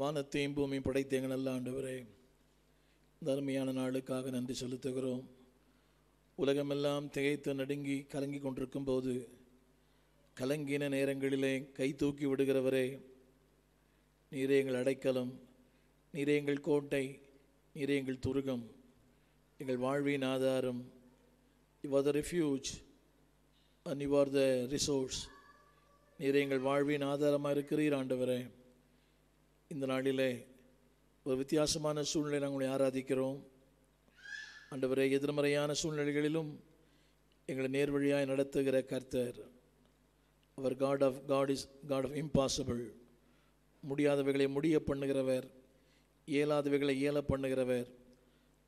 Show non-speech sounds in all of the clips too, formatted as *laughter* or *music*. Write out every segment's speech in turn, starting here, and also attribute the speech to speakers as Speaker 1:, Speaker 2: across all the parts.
Speaker 1: வானத்தையும் பூமியும் படைத்த எங்கள் நல்ல ஆண்டவரே இந்த அருமையான நாளுக்காக நன்றி செலுத்துகிறோம். உலகமெல்லாம் திகைத்து நடுங்கி கலங்கி கொண்டிருக்கும் போது கலங்கின நேரங்களிலே கை தூக்கி விடுகிறவரே நீரே எங்கள் அடைக்கலம் நீரே எங்கள் கோட்டை நீரே எங்கள் துருகம் எங்கள் வாழ்வின் ஆதாரம். You are the refuge and you are the resource நீரே எங்கள் வாழ்வின் ஆதாரமாக இருக்கிறீர் ஆண்டவரே. இந்த நாளிலே ஒரு வித்தியாசமான சூழ்நிலை நாங்கள் உங்களை ஆராதிக்கிறோம். ஆண்டவரே எதிர்மறையான சூழ்நிலைகளிலும் எங்களை நேர்வழியாய் நடத்துகிற கர்த்தர். அவர் God of God is God of impossible முடியாதவைகளை முடிய பண்ணுகிறவர் இயலாதவைகளை இயல பண்ணுகிறவர்.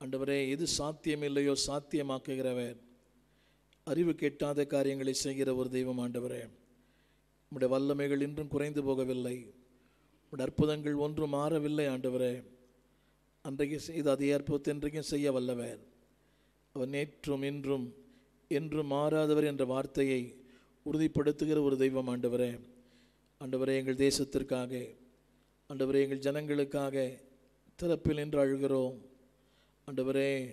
Speaker 1: ஆண்டவரே எது சாத்தியம் இல்லையோ சாத்தியமாக்குகிறவர். அறிவு கெட்டாத காரியங்களை செய்கிற ஒரு தெய்வம் ஆண்டவரே. நம்முடைய வல்லமைகள் இன்றும் குறைந்து போகவில்லை. அற்புதங்கள் ஒன்றும் மாறவில்லை ஆண்டவரே. அன்றைக்கு செய்த அதே அற்புதத்தை இன்றைக்கும் செய்ய வல்லவர். அவர் நேற்றும் இன்றும் என்றும் மாறாதவர் என்ற வார்த்தையை உறுதிப்படுத்துகிற ஒரு தெய்வம் ஆண்டவரே. ஆண்டவரே எங்கள் தேசத்திற்காக ஆண்டவரே எங்கள் ஜனங்களுக்காக திறப்பில் நின்று அழுகிறோம். ஆண்டவரே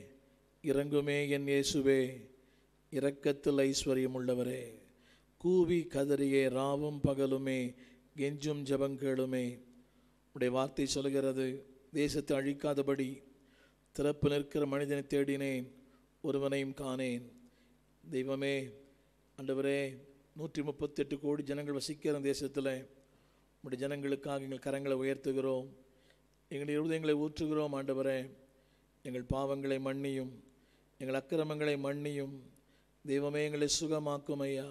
Speaker 1: இறங்குமே என் இயேசுவே. இரக்கத்தில் ஐஸ்வர்யம் உள்ளவரே. கூவி கதறியே ராவும் பகலுமே கெஞ்சும் ஜபங்களுமே. உடைய வார்த்தை சொல்கிறது தேசத்தை அழிக்காதபடி திறப்பு நிற்கிற மனிதனை தேடினேன் ஒருவனையும் காணேன். தெய்வமே ஆண்டவரே நூற்றி முப்பத்தெட்டு கோடி ஜனங்கள் வசிக்கிற தேசத்தில் உடைய ஜனங்களுக்காக எங்கள் கரங்களை உயர்த்துகிறோம். எங்கள் இருதயங்களை ஊற்றுகிறோம் ஆண்டவரே. எங்கள் பாவங்களை மன்னியும் எங்கள் அக்கிரமங்களை மன்னியும். தெய்வமே எங்களை சுகமாக்கும் ஐயா.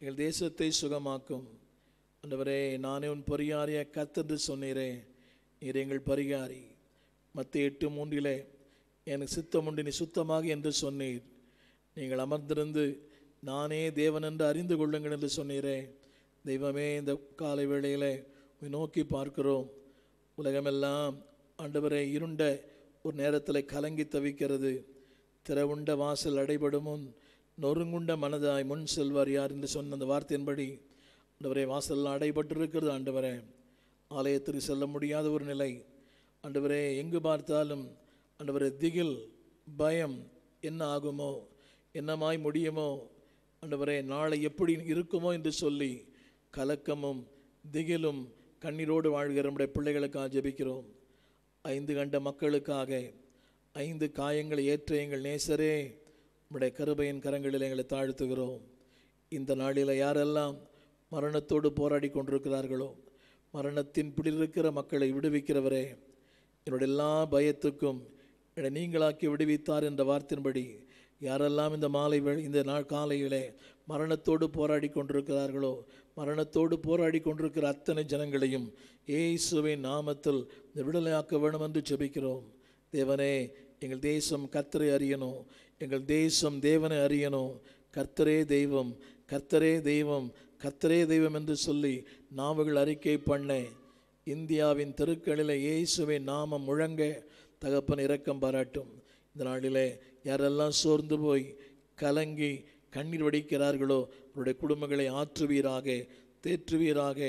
Speaker 1: எங்கள் தேசத்தை சுகமாக்கும். ஆண்டவரே நானே உன் பரிகாரிய கத்தென்று சொன்னீரே. நீர் எங்கள் பரிகாரி. மத்திய எட்டு மூன்றிலே எனக்கு சித்தம் உண்டு நீ சுத்தமாக என்று சொன்னீர். நீங்கள் அமர்ந்திருந்து நானே தேவன் என்று அறிந்து கொள்ளுங்கள் என்று சொன்னீரே. தெய்வமே இந்த காலை வேளையிலே நோக்கி பார்க்கிறோம். உலகமெல்லாம் ஆண்டவரை இருண்ட ஒரு நேரத்தில் கலங்கி தவிக்கிறது. திறவுண்ட வாசல் அடைபடும் முன் நொறுங்குண்ட மனதாய் முன் செல்வார் யார் என்று சொன்ன அந்த வார்த்தையின்படி ஆண்டவரே வாசல் அடைபட்டிருக்கிறது ஆண்டவரே. ஆலயத்திற்கு செல்ல முடியாத ஒரு நிலை. ஆண்டவரே எங்கு பார்த்தாலும் ஆண்டவரே திகில் பயம் என்ன ஆகுமோ என்னமாய் முடியுமோ ஆண்டவரே நாளை எப்படி இருக்குமோ என்று சொல்லி கலக்கமும் திகிலும் கண்ணீரோடு வாழ்கிற நம்முடைய பிள்ளைகளுக்காக ஜெபிக்கிறோம். ஐந்து கண்ட மக்களுக்காக ஐந்து காயங்களை ஏற்ற எங்கள் நேசரே நம்முடைய கருபையின் கரங்களில் எங்களை தாழ்த்துகிறோம். இந்த நாளில் யாரெல்லாம் மரணத்தோடு போராடி கொண்டிருக்கிறார்களோ? மரணத்தின் பிடிருக்கிற மக்களை விடுவிக்கிறவரே என்னுடைய எல்லா பயத்துக்கும் என்னை நீங்களாக்கி விடுவித்தார் என்ற வார்த்தையின்படி யாரெல்லாம் இந்த மாலை இந்த நாள் காலையிலே மரணத்தோடு போராடி கொண்டிருக்கிறார்களோ மரணத்தோடு போராடி கொண்டிருக்கிற அத்தனை ஜனங்களையும் ஏசுவின் நாமத்தில் இந்த விடுதலையாக்க வேணும் என்று ஜெபிக்கிறோம். தேவனே எங்கள் தேசம் கர்த்தரை அறியணும். எங்கள் தேசம் தேவனை அறியணும். கர்த்தரே தெய்வம் கர்த்தரே தெய்வம் கத்திரே தெய்வம் என்று சொல்லி நாவுகள் அறிக்கை பண்ண இந்தியாவின் தெருக்களில் இயேசுவின் நாமம் முழங்க தகப்பன் இரக்கம் பாராட்டும். இந்த நாளிலே யாரெல்லாம் சோர்ந்து போய் கலங்கி கண்ணீர் வடிக்கிறார்களோ அவருடைய குடும்பங்களை ஆற்றுவீராக தேற்றுவீராக.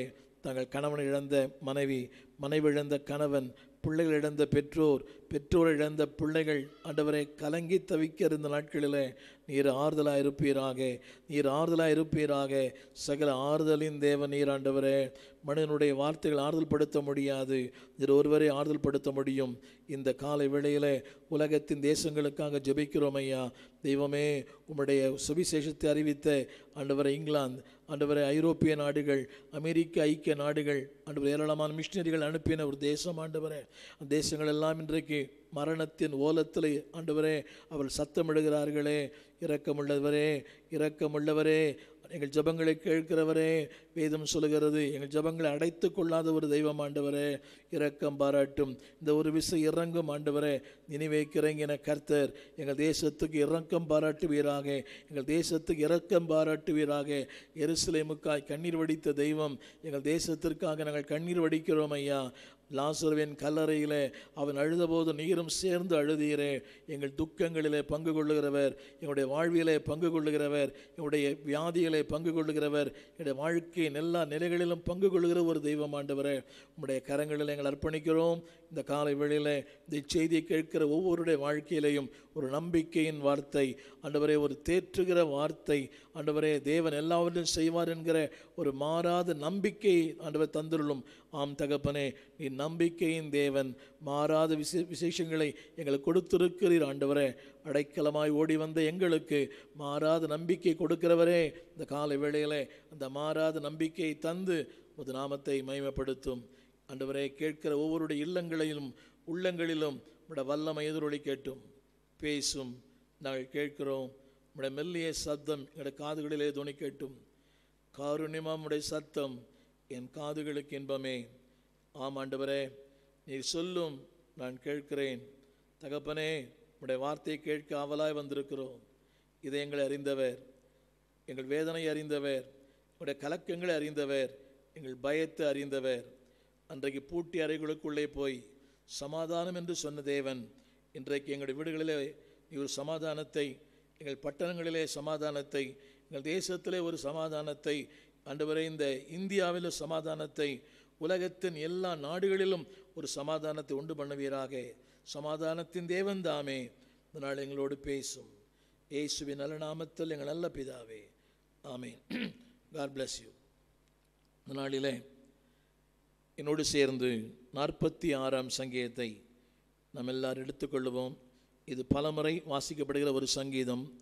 Speaker 1: தங்கள் கணவன் இழந்த மனைவி மனைவி இழந்த கணவன் பிள்ளைகள் இழந்த பெற்றோர் பெற்றோர் இழந்த பிள்ளைகள் ஆண்டவரை கலங்கி தவிக்க இருந்த நாட்களில் நீர் ஆறுதலாக இருப்பீராக நீர் ஆறுதலாக இருப்பீராக சகல ஆறுதலின் தேவ நீர் ஆண்டவரே. மனிதனுடைய வார்த்தைகள் ஆறுதல் படுத்த முடியாது. நீர் ஒருவரை ஆறுதல் படுத்த முடியும். இந்த காலை வேளையில் உலகத்தின் தேசங்களுக்காக ஜெபிக்கிறோம் ஐயா. தெய்வமே உம்முடைய சுவிசேஷத்தை அறிவித்த ஆண்டவரை இங்கிலாந்து ஆண்டவரை ஐரோப்பிய நாடுகள் அமெரிக்க ஐக்கிய நாடுகள் ஆண்டவர் ஏராளமான மிஷினரிகள் அனுப்பின ஒரு தேசம் ஆண்டவரே. அந்த தேசங்கள் எல்லாம் இன்றைக்கு மரணத்தின் ஓலத்தில் ஆண்டவரே அவர் சத்தமிடுகிறார்களே. இரக்கமுள்ளவரே இரக்கமுள்ளவரே. எங்கள் ஜபங்களை கேட்கிறவரே வேதம் சொல்லுகிறது எங்கள் ஜபங்களை அடைத்து கொள்ளாத ஒரு தெய்வம் ஆண்டவரே இரக்கம் பாராட்டும். இந்த ஒரு விசை இறங்கும் ஆண்டவரே நினைவைக்கு இறங்கின கர்த்தர் எங்கள் தேசத்துக்கு இரக்கம் பாராட்டுவீராக எங்கள் தேசத்துக்கு இரக்கம் பாராட்டுவீராக எருசலேமுக்காய் கண்ணீர் வடித்த தெய்வம் எங்கள் தேசத்திற்காக நாங்கள் கண்ணீர் வடிக்கிறோம் ஐயா. லாசருவின் கல்லறையிலே அவன் அழுதபோது நீரும் சேர்ந்து அழுதீரே. எங்கள் துக்கங்களிலே பங்கு கொள்ளுகிறவர் எங்களுடைய வாழ்விலே பங்கு கொள்ளுகிறவர் எங்களுடைய வியாதிகளை பங்கு கொள்ளுகிறவர் என்னுடைய வாழ்க்கையின் எல்லா நிலைகளிலும் பங்கு கொள்ளுகிற ஒரு தெய்வம் ஆண்டவரே. உங்களுடைய கரங்களில் எங்கள் அர்ப்பணிக்கிறோம். இந்த காலை வேளையிலே இந்த செய்தியை கேட்கிற ஒவ்வொருடைய வாழ்க்கையிலையும் ஒரு நம்பிக்கையின் வார்த்தை அண்டவரே ஒரு தேற்றுகிற வார்த்தை அண்டவரே தேவன் எல்லாவற்றையும் செய்வார் என்கிற ஒரு மாறாத நம்பிக்கை ஆண்டவர் தந்துள்ளும் ஆம் தகப்பனே நீ நம்பிக்கையின் தேவன் மாறாத விசே விசேஷங்களை எங்களுக்கு கொடுத்திருக்கிறீர் ஆண்டவரே. அடைக்கலமாய் ஓடி வந்த எங்களுக்கு மாறாத நம்பிக்கை கொடுக்கிறவரே. இந்த காலை வேளையிலே அந்த மாறாத நம்பிக்கையை தந்து ஒரு நாமத்தை மகிமைப்படுத்தும். அன்றுவரே கேட்கிற ஒவ்வொருடைய இல்லங்களிலும் உள்ளங்களிலும் உடைய வல்லமை எதிரொலி கேட்டும். பேசும் நாங்கள் கேட்கிறோம். உடைய மெல்லிய சத்தம் எங்களுடைய காதுகளிலே துணி கேட்டும். காருண்யமாம் உடைய சத்தம் என் காதுகளுக்கு இன்பமே. ஆம் ஆண்டவரே நீர் சொல்லும் நான் கேட்கிறேன். தகப்பனே உடைய வார்த்தையை கேட்க ஆவலாய் வந்திருக்கிறோம். இதை எங்களை அறிந்தவர் எங்கள் வேதனை அறிந்தவர் உடைய கலக்கங்களை அறிந்தவர் எங்கள் பயத்தை அறிந்தவர். அன்றைக்கு பூட்டி அறைகளுக்குள்ளே போய் சமாதானம் என்று சொன்ன தேவன் இன்றைக்கு எங்களுடைய வீடுகளிலே நீ ஒரு சமாதானத்தை எங்கள் பட்டணங்களிலே சமாதானத்தை எங்கள் தேசத்திலே ஒரு சமாதானத்தை ஆண்டவரே இந்த இந்தியாவில் சமாதானத்தை உலகத்தின் எல்லா நாடுகளிலும் ஒரு சமாதானத்தை உண்டு பண்ணுவீராக. சமாதானத்தின் தேவன் தாமே. இந்த நாள் எங்களோடு பேசும். இயேசுவின் நல்ல நாமத்தில் எங்கள் நல்ல பிதாவே. ஆமே காட் பிளஸ் யூ இந்த நாளிலே என்னோடு சேர்ந்து நாற்பத்தி ஆறாம் சங்கீதத்தை நாம் எல்லாரும் எடுத்துக்கொள்வோம். இது பலமுறை வாசிக்கப்படுகிற ஒரு சங்கீதம்.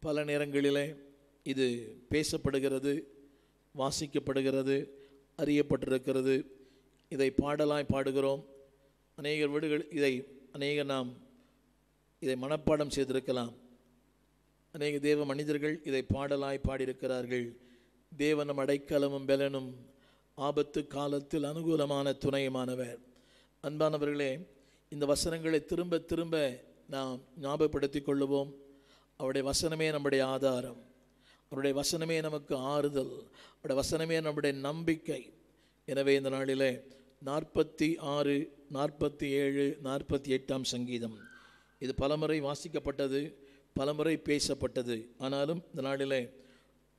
Speaker 1: பல நேரங்களிலே இது பேசப்படுகிறது வாசிக்கப்படுகிறது அறியப்பட்டிருக்கிறது. இதை பாடலாய் பாடுகிறோம். அநேகர் வீடுகள் இதை அநேக நாம் இதை மனப்பாடம் செய்திருக்கலாம். அநேக தேவ மனிதர்கள் இதை பாடலாய் பாடியிருக்கிறார்கள். தேவனும் அடைக்கலமும் பெலனும் ஆபத்து காலத்தில் அனுகூலமான துணையுமானவர். அன்பானவர்களே இந்த வசனங்களை திரும்ப திரும்ப நாம் ஞாபகப்படுத்தி கொள்ளுவோம். அவருடைய வசனமே நம்முடைய ஆதாரம். அவருடைய வசனமே நமக்கு ஆறுதல். அவருடைய வசனமே நம்முடைய நம்பிக்கை. எனவே இந்த நாளிலே நாற்பத்தி ஆறு நாற்பத்தி ஏழு நாற்பத்தி எட்டாம் சங்கீதம். இது பலமுறை வாசிக்கப்பட்டது பலமுறை பேசப்பட்டது. ஆனாலும் இந்த நாளிலே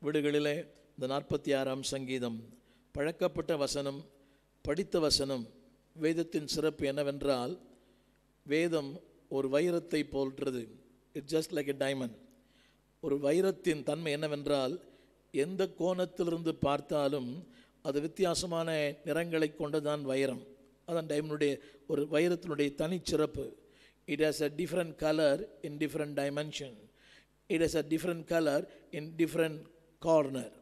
Speaker 1: வீடுகளிலே இந்த நாற்பத்தி ஆறாம் சங்கீதம் பழக்கப்பட்ட வசனம் படித்த வசனம் வேதத்தின் சிறப்பு என்னவென்றால் வேதம் ஒரு வைரத்தை போன்றது it just like a diamond ஒரு வைரத்தின் தன்மை என்னவென்றால் எந்த கோணத்திலிருந்து பார்த்தாலும் அது வித்தியாசமான நிறங்களை கொண்டதான் வைரம். அதான் டைமண்டுடைய ஒரு வைரத்தினுடைய தனிச்சிறப்பு. It has a different colour in different dimension it has a different colour in different corner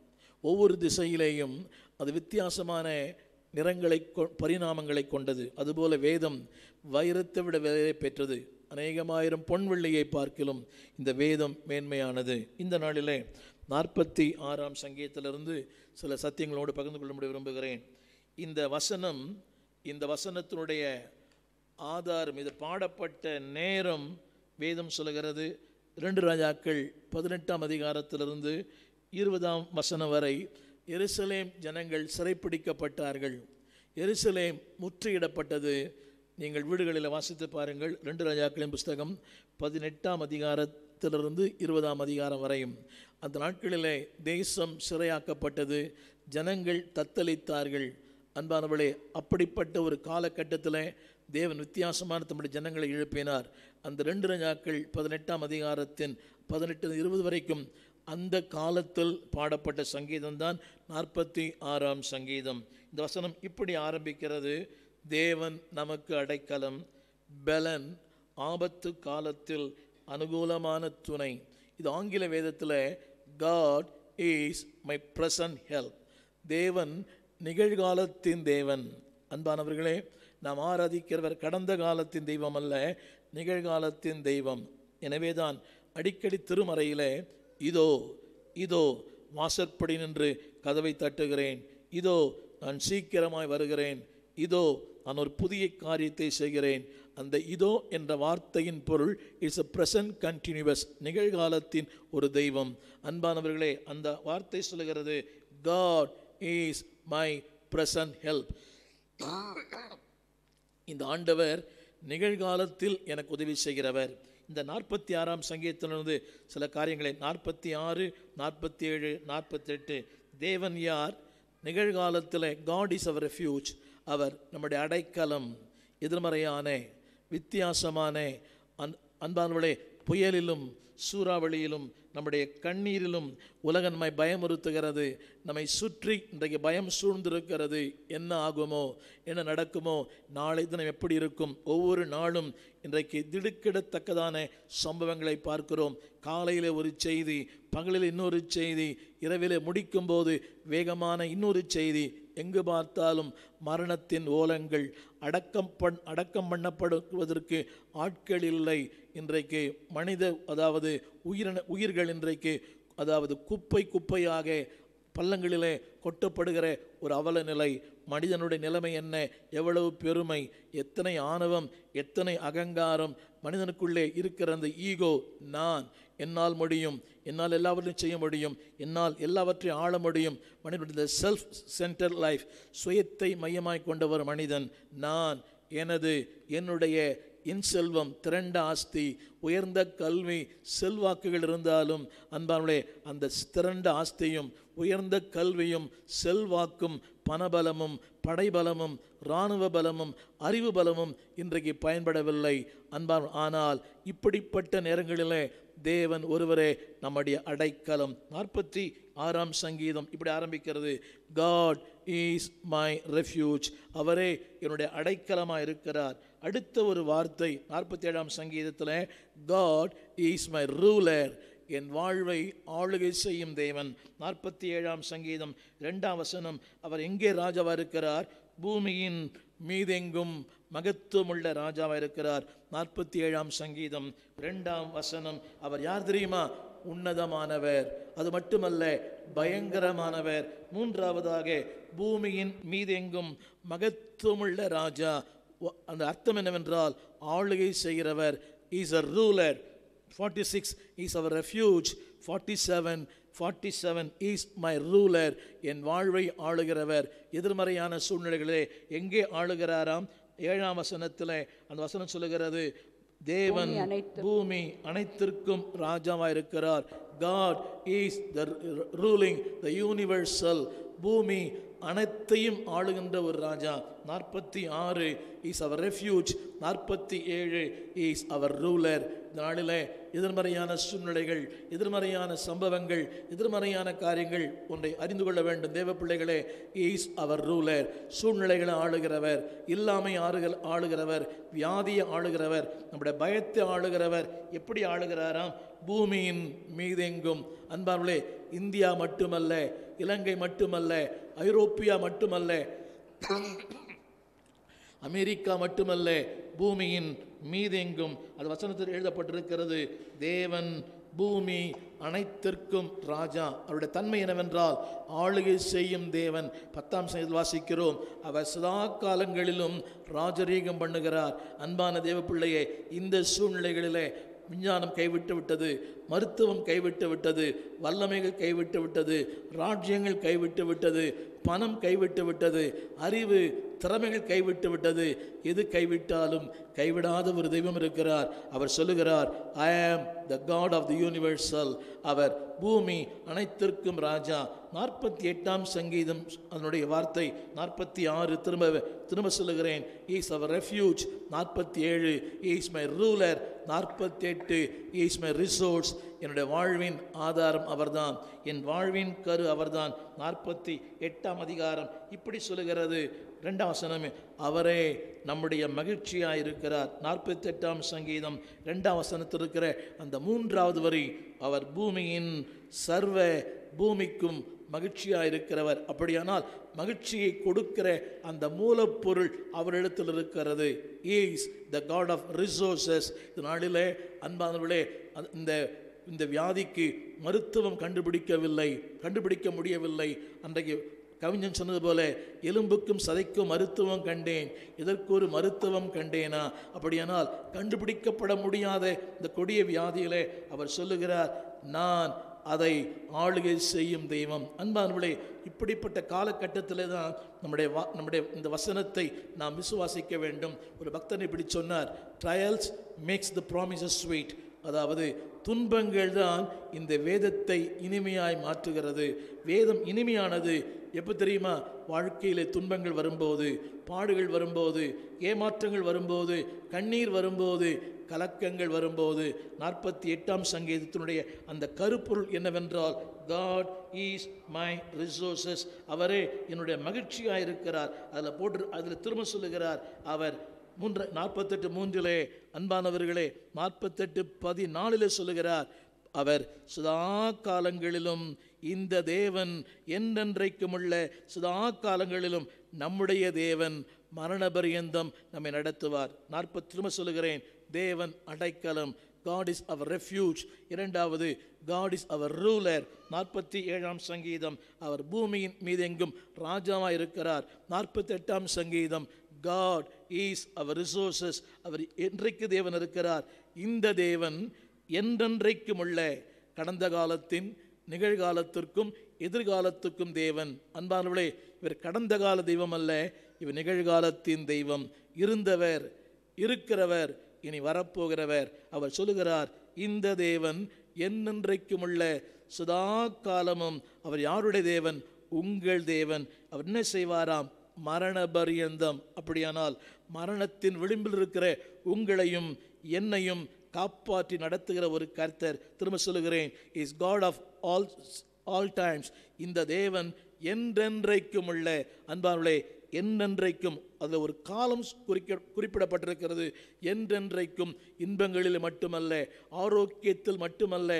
Speaker 1: ஒவ்வொரு திசையிலேயும் அது வித்தியாசமான நிறங்களை கொ- பரிணாமங்களை கொண்டது. அதுபோல வேதம் வைரத்தை விட வேலை பெற்றது. அநேகமாயிரம் பொன் வெள்ளியை பார்க்கிலும் இந்த வேதம் மேன்மையானது. இந்த நாளிலே நாற்பத்தி ஆறாம் சங்கீதத்திலிருந்து சில சத்தியங்களோடு பகிர்ந்து கொள்ள முடிய விரும்புகிறேன். இந்த வசனம் இந்த வசனத்தினுடைய ஆதாரம் இது பாடப்பட்ட நேரம் வேதம் சொல்லுகிறது. இரண்டு ராஜாக்கள் பதினெட்டாம் அதிகாரத்திலிருந்து இருபதாம் வசனம் வரை எருசலேம் ஜனங்கள் சிறைப்பிடிக்கப்பட்டார்கள். எருசலேம் முற்றுகிடப்பட்டது நீங்கள் வீடுகளில் வாசித்து பாருங்கள். ரெண்டு ராஜாக்களின் புஸ்தகம் பதினெட்டாம் அதிகாரத்திலிருந்து இருபதாம் அதிகாரம் வரையும். அந்த நாட்களிலே தேசம் சிறையாக்கப்பட்டது. ஜனங்கள் தத்தளித்தார்கள். அன்பானவளே அப்படிப்பட்ட ஒரு காலகட்டத்தில் தேவன் வித்தியாசமான தம்முடைய ஜனங்களை எழுப்பினார். அந்த ரெண்டு ரஜாக்கள் பதினெட்டாம் அதிகாரத்தின் பதினெட்டு இருபது வரைக்கும் அந்த காலத்தில் பாடப்பட்ட சங்கீதம்தான் நாற்பத்தி ஆறாம் சங்கீதம். இந்த வசனம் இப்படி ஆரம்பிக்கிறது. தேவன் நமக்கு அடைக்கலம் பெலன் ஆபத்து காலத்தில் அனுகூலமான துணை. இது ஆங்கில வேதத்தில் God is my present help தேவன் நிகழ்காலத்தின் தேவன். அன்பானவர்களே நாம் ஆராதிக்கிறவர் கடந்த காலத்தின் தெய்வம் அல்ல நிகழ்காலத்தின் தெய்வம். எனவேதான் அடிக்கடி திருமறையிலே இதோ இதோ வாசற்படி நின்று கதவை தட்டுகிறேன். இதோ நான் சீக்கிரமாய் வருகிறேன். இதோ நான் ஒரு புதிய காரியத்தை செய்கிறேன். அந்த இதோ என்ற வார்த்தையின் பொருள் இட்ஸ் அ ப்ரெசன்ட் கண்டினியூவஸ் நிகழ்காலத்தின் ஒரு தெய்வம். அன்பானவர்களே அந்த வார்த்தை சொல்லுகிறது God is my present help. இந்த ஆண்டவர் நிகழ்காலத்தில் எனக்கு உதவி செய்கிறவர். இந்த நாற்பத்தி ஆறாம் சங்கீதத்திலிருந்து சில காரியங்களை நாற்பத்தி ஆறு நாற்பத்தி ஏழு நாற்பத்தெட்டு. தேவன் யார்? நிகழ்காலத்தில் காட் இஸ் அவர் ரெஃப்யூஜ் அவர் நம்முடைய அடைக்கலம். எதிர்மறையான வித்தியாசமான அன் அன்பானவளே புயலிலும் சூறாவளியிலும் நம்முடைய கண்ணீரிலும் உலக நம்மை பயமுறுத்துகிறது. நம்மை சுற்றி இன்றைக்கு பயம் சூழ்ந்திருக்கிறது. என்ன ஆகுமோ? என்ன நடக்குமோ? நாளை தினம் எப்படி இருக்கும்? ஒவ்வொரு நாளும் இன்றைக்கு திடுக்கிடத்தக்கதான சம்பவங்களை பார்க்கிறோம். காலையில் ஒரு செய்தி பகலில் இன்னொரு செய்தி இரவிலே முடிக்கும்போது வேகமான இன்னொரு செய்தி. எங்கு பார்த்தாலும் மரணத்தின் ஓலங்கள் அடக்கம் பண் அடக்கம் பண்ணப்படுவதற்கு ஆட்கள் இல்லை. இன்றைக்கு மனித அதாவது உயிரின உயிர்கள் இன்றைக்கு அதாவது குப்பை குப்பையாக பள்ளங்களிலே கொட்டப்படுகிற ஒரு அவல நிலை. மனிதனுடைய நிலைமை என்ன? எவ்வளவு பெருமை? எத்தனை ஆணவம்? எத்தனை அகங்காரம்? மனிதனுக்குள்ளே இருக்கிற அந்த ஈகோ நான். என்னால் முடியும். என்னால் எல்லாவற்றையும் செய்ய முடியும். என்னால் எல்லாவற்றையும் ஆள முடியும். மனிதனுடைய செல்ஃப் சென்டர் லைஃப் சுயத்தை மையமாய் கொண்ட ஒரு மனிதன் நான். எனது என்னுடைய இன்செல்வம் திரண்ட ஆஸ்தி உயர்ந்த கல்வி செல்வாக்குகள் இருந்தாலும் அன்பானுடைய அந்த திரண்ட ஆஸ்தியும் உயர்ந்த கல்வியும் செல்வாக்கும் பணபலமும் படைபலமும் இராணுவ பலமும் அறிவு பலமும் இன்றைக்கு பயன்படவில்லை. அன்பான் ஆனால் இப்படிப்பட்ட நேரங்களிலே தேவன் ஒருவரே நம்முடைய அடைக்கலம். நாற்பத்தி ஆறாம் சங்கீதம் இப்படி ஆரம்பிக்கிறது. காட் இஸ் மை ரெஃப்யூஜ் அவரே என்னுடைய அடைக்கலமாக இருக்கிறார். அடுத்த ஒரு வார்த்தை நாற்பத்தி ஏழாம் சங்கீதத்தில் காட் இஸ் மை ரூலர் என் வாழ்வை ஆளுகை செய்யும் தேவன். நாற்பத்தி ஏழாம் சங்கீதம் ரெண்டாம் வசனம் அவர் எங்கே ராஜாவா இருக்கிறார்? பூமியின் மீதெங்கும் மகத்துவமுள்ள ராஜாவாக இருக்கிறார். நாற்பத்தி ஏழாம் சங்கீதம் இரண்டாம் வசனம். அவர் யார் தெரியுமா? உன்னதமானவர். அது மட்டுமல்ல பயங்கரமானவர். மூன்றாவதாக பூமியின் மீதெங்கும் மகத்துவமுள்ள ராஜா. அந்த அர்த்தம் என்னவென்றால் ஆளுகை செய்கிறவர். Is a ruler forty six is our refuge forty seven forty seven is my ruler என் வாழ்வை ஆளுகிறவர். எதிர்மறையான சூழ்நிலைகளே எங்கே ஆளுகிறாராம்? ஏழாம் வசனத்தில் அந்த வசனம் சொல்லுகிறது தேவன்
Speaker 2: பூமி
Speaker 1: அனைத்திற்கும் ராஜாவாக இருக்கிறார் God is the ruling the universal பூமி அனைத்தையும் ஆளுகின்ற ஒரு ராஜா. நாற்பத்தி ஆறு இஸ் அவர் ரெஃப்யூஜ் நாற்பத்தி ஏழு இஸ் அவர் ரூலர் இந்த எதிர்மறையான சூழ்நிலைகள் எதிர்மறையான சம்பவங்கள் எதிர்மறையான காரியங்கள் ஒன்றை அறிந்து கொள்ள வேண்டும். தேவ பிள்ளைகளே இஸ் அவர் ரூலர் சூழ்நிலைகளை ஆளுகிறவர் இல்லாமை ஆளுகிற ஆளுகிறவர் வியாதியை ஆளுகிறவர் நம்முடைய பயத்தை ஆளுகிறவர் எப்படி ஆளுகிறாராம்? பூமியின் மீதெங்கும். அன்பார்களே இந்தியா மட்டுமல்ல இலங்கை மட்டுமல்ல ஐரோப்பியா மட்டுமல்ல அமெரிக்கா மட்டுமல்ல பூமியின் மீதெங்கும் அது வசனத்தில் எழுதப்பட்டிருக்கிறது தேவன் பூமி அனைத்திற்கும் ராஜா. அவருடைய தன்மை என்னவென்றால் ஆளுகை செய்யும் தேவன். பத்தாம் சதவீதம் வாசிக்கிறோம் அவர் சதா காலங்களிலும் ராஜரீகம் பண்ணுகிறார். அன்பான தேவ பிள்ளையே இந்த சூழ்நிலைகளிலே விஞ்ஞானம் கைவிட்டு விட்டது மருத்துவம் கைவிட்டு விட்டது வல்லமைகள் கைவிட்டு விட்டது ராஜ்யங்கள் கைவிட்டு விட்டது பணம் கைவிட்டு விட்டது அறிவு திறமைகள் கைவிட்டு விட்டது. எது கைவிட்டாலும் கைவிடாத ஒரு தெய்வம் இருக்கிறார். அவர் சொல்லுகிறார் I am the God of the universal அவர் பூமி அனைத்திற்கும் ராஜா. நாற்பத்தி எட்டாம் சங்கீதம் அதனுடைய வார்த்தை நாற்பத்தி ஆறு திரும்ப திரும்ப சொல்லுகிறேன். ஈஸ் அவர் ரெஃப்யூஜ் நாற்பத்தி ஏழு ஈஸ் மை ரூலர் நாற்பத்தி எட்டு ஈஸ் மை ரிசோர்ஸ் என்னுடைய வாழ்வின் ஆதாரம் அவர்தான். என் வாழ்வின் கரு அவர்தான். நாற்பத்தி எட்டாம் அதிகாரம் இப்படி சொல்லுகிறது. ரெண்டாம் வசனமே அவரே நம்முடைய மகிழ்ச்சியாக இருக்கிறார் நாற்பத்தி எட்டாம் சங்கீதம் ரெண்டாம் வசனத்தில் இருக்கிற அந்த மூன்றாவது வரி அவர் பூமியின் சர்வ பூமிக்கும் மகிழ்ச்சியாக இருக்கிறவர் அப்படியானால் மகிழ்ச்சியை கொடுக்கிற அந்த மூலப்பொருள் அவரிடத்தில் இருக்கிறது. Is the God of resources இந்த நாளிலே அன்பானவர்களே இந்த இந்த வியாதிக்கு மருத்துவம் கண்டுபிடிக்கவில்லை கண்டுபிடிக்க முடியவில்லை. அன்றைக்கு கவிஞன் சொன்னது போல எலும்புக்கும் சதைக்கும் மருத்துவம் கண்டேன். இதற்கு ஒரு மருத்துவம் கண்டேனா? அப்படியானால் கண்டுபிடிக்கப்பட முடியாத இந்த கொடிய வியாதியிலே அவர் சொல்லுகிறார் நான் அதை ஆளுகை செய்யும் தெய்வம். அன்பானவர்களே இப்படிப்பட்ட காலகட்டத்தில் தான் நம்முடைய வா நம்முடைய இந்த வசனத்தை நாம் விசுவாசிக்க வேண்டும். ஒரு பக்தன் இப்படி சொன்னார் trials makes the promises sweet அதாவது துன்பங்கள் தான் இந்த வேதத்தை இனிமையாய் மாற்றுகிறது. வேதம் இனிமையானது எப்போ தெரியுமா? வாழ்க்கையிலே துன்பங்கள் வரும்போது பாடுகள் வரும்போது ஏமாற்றங்கள் வரும்போது கண்ணீர் வரும்போது கலக்கங்கள் வரும்போது நாற்பத்தி எட்டாம் சங்கீதத்தினுடைய அந்த கருப்பொருள் என்னவென்றால் காட் இஸ் மை ரிசோர்சஸ் அவரே என்னுடைய மகிழ்ச்சியாக இருக்கிறார் அதில் போட்டு அதில் திரும்ப சொல்லுகிறார் அவர் மூன்று நாற்பத்தெட்டு மூன்றிலே அன்பானவர்களே நாற்பத்தெட்டு பதினாலிலே சொல்லுகிறார் அவர் சுதா காலங்களிலும் இந்த தேவன் என்றென்றைக்கும் உள்ள சதா காலங்களிலும் நம்முடைய தேவன் மரணபரியந்தம் நம்மை நடத்துவார். நாற்பத்தி திரும்ப சொல்லுகிறேன் தேவன் அடைக்கலம் காட் இஸ் அவர் ரெஃப்யூஜ் இரண்டாவது காட் இஸ் அவர் ரூலர் நாற்பத்தி ஏழாம் சங்கீதம் அவர் பூமியின் மீதெங்கும் ராஜாவாக இருக்கிறார் நாற்பத்தி எட்டாம் சங்கீதம் காட் இஸ் அவர் ரிசோர்சஸ் அவர் என்றைக்கு தேவன் இருக்கிறார்? இந்த தேவன் என்றென்றைக்கும் உள்ள கடந்த காலத்தின் நிகழ்காலத்திற்கும் எதிர்காலத்துக்கும் தேவன். அன்பானவர்களே இவர் கடந்த கால தெய்வம் அல்ல இவர் நிகழ்காலத்தின் தெய்வம். இருந்தவர் இருக்கிறவர் இனி வரப்போகிறவர். அவர் சொல்லுகிறார் இந்த தேவன் என்னென்றைக்கும் உள்ள சதா காலமும் அவர் யாருடைய தேவன்? உங்கள் தேவன். அவர் என்ன செய்வாராம்? மரண பரியந்தம் அப்படியானால் மரணத்தின் விளிம்பில் இருக்கிற உங்களையும் என்னையும் காப்பாற்றி நடத்துகிற ஒரு கர்த்தர் திரும்ப சொல்லுகிறேன் is God of all all times இந்த தேவன் என்றென்றைக்கும் உள்ள அன்பார்களே என்றென்றைக்கும் அதில் ஒரு காலம் குறிக்க குறிப்பிடப்பட்டிருக்கிறது. என்றென்றைக்கும் இன்பங்களில் மட்டுமல்ல ஆரோக்கியத்தில் மட்டுமல்ல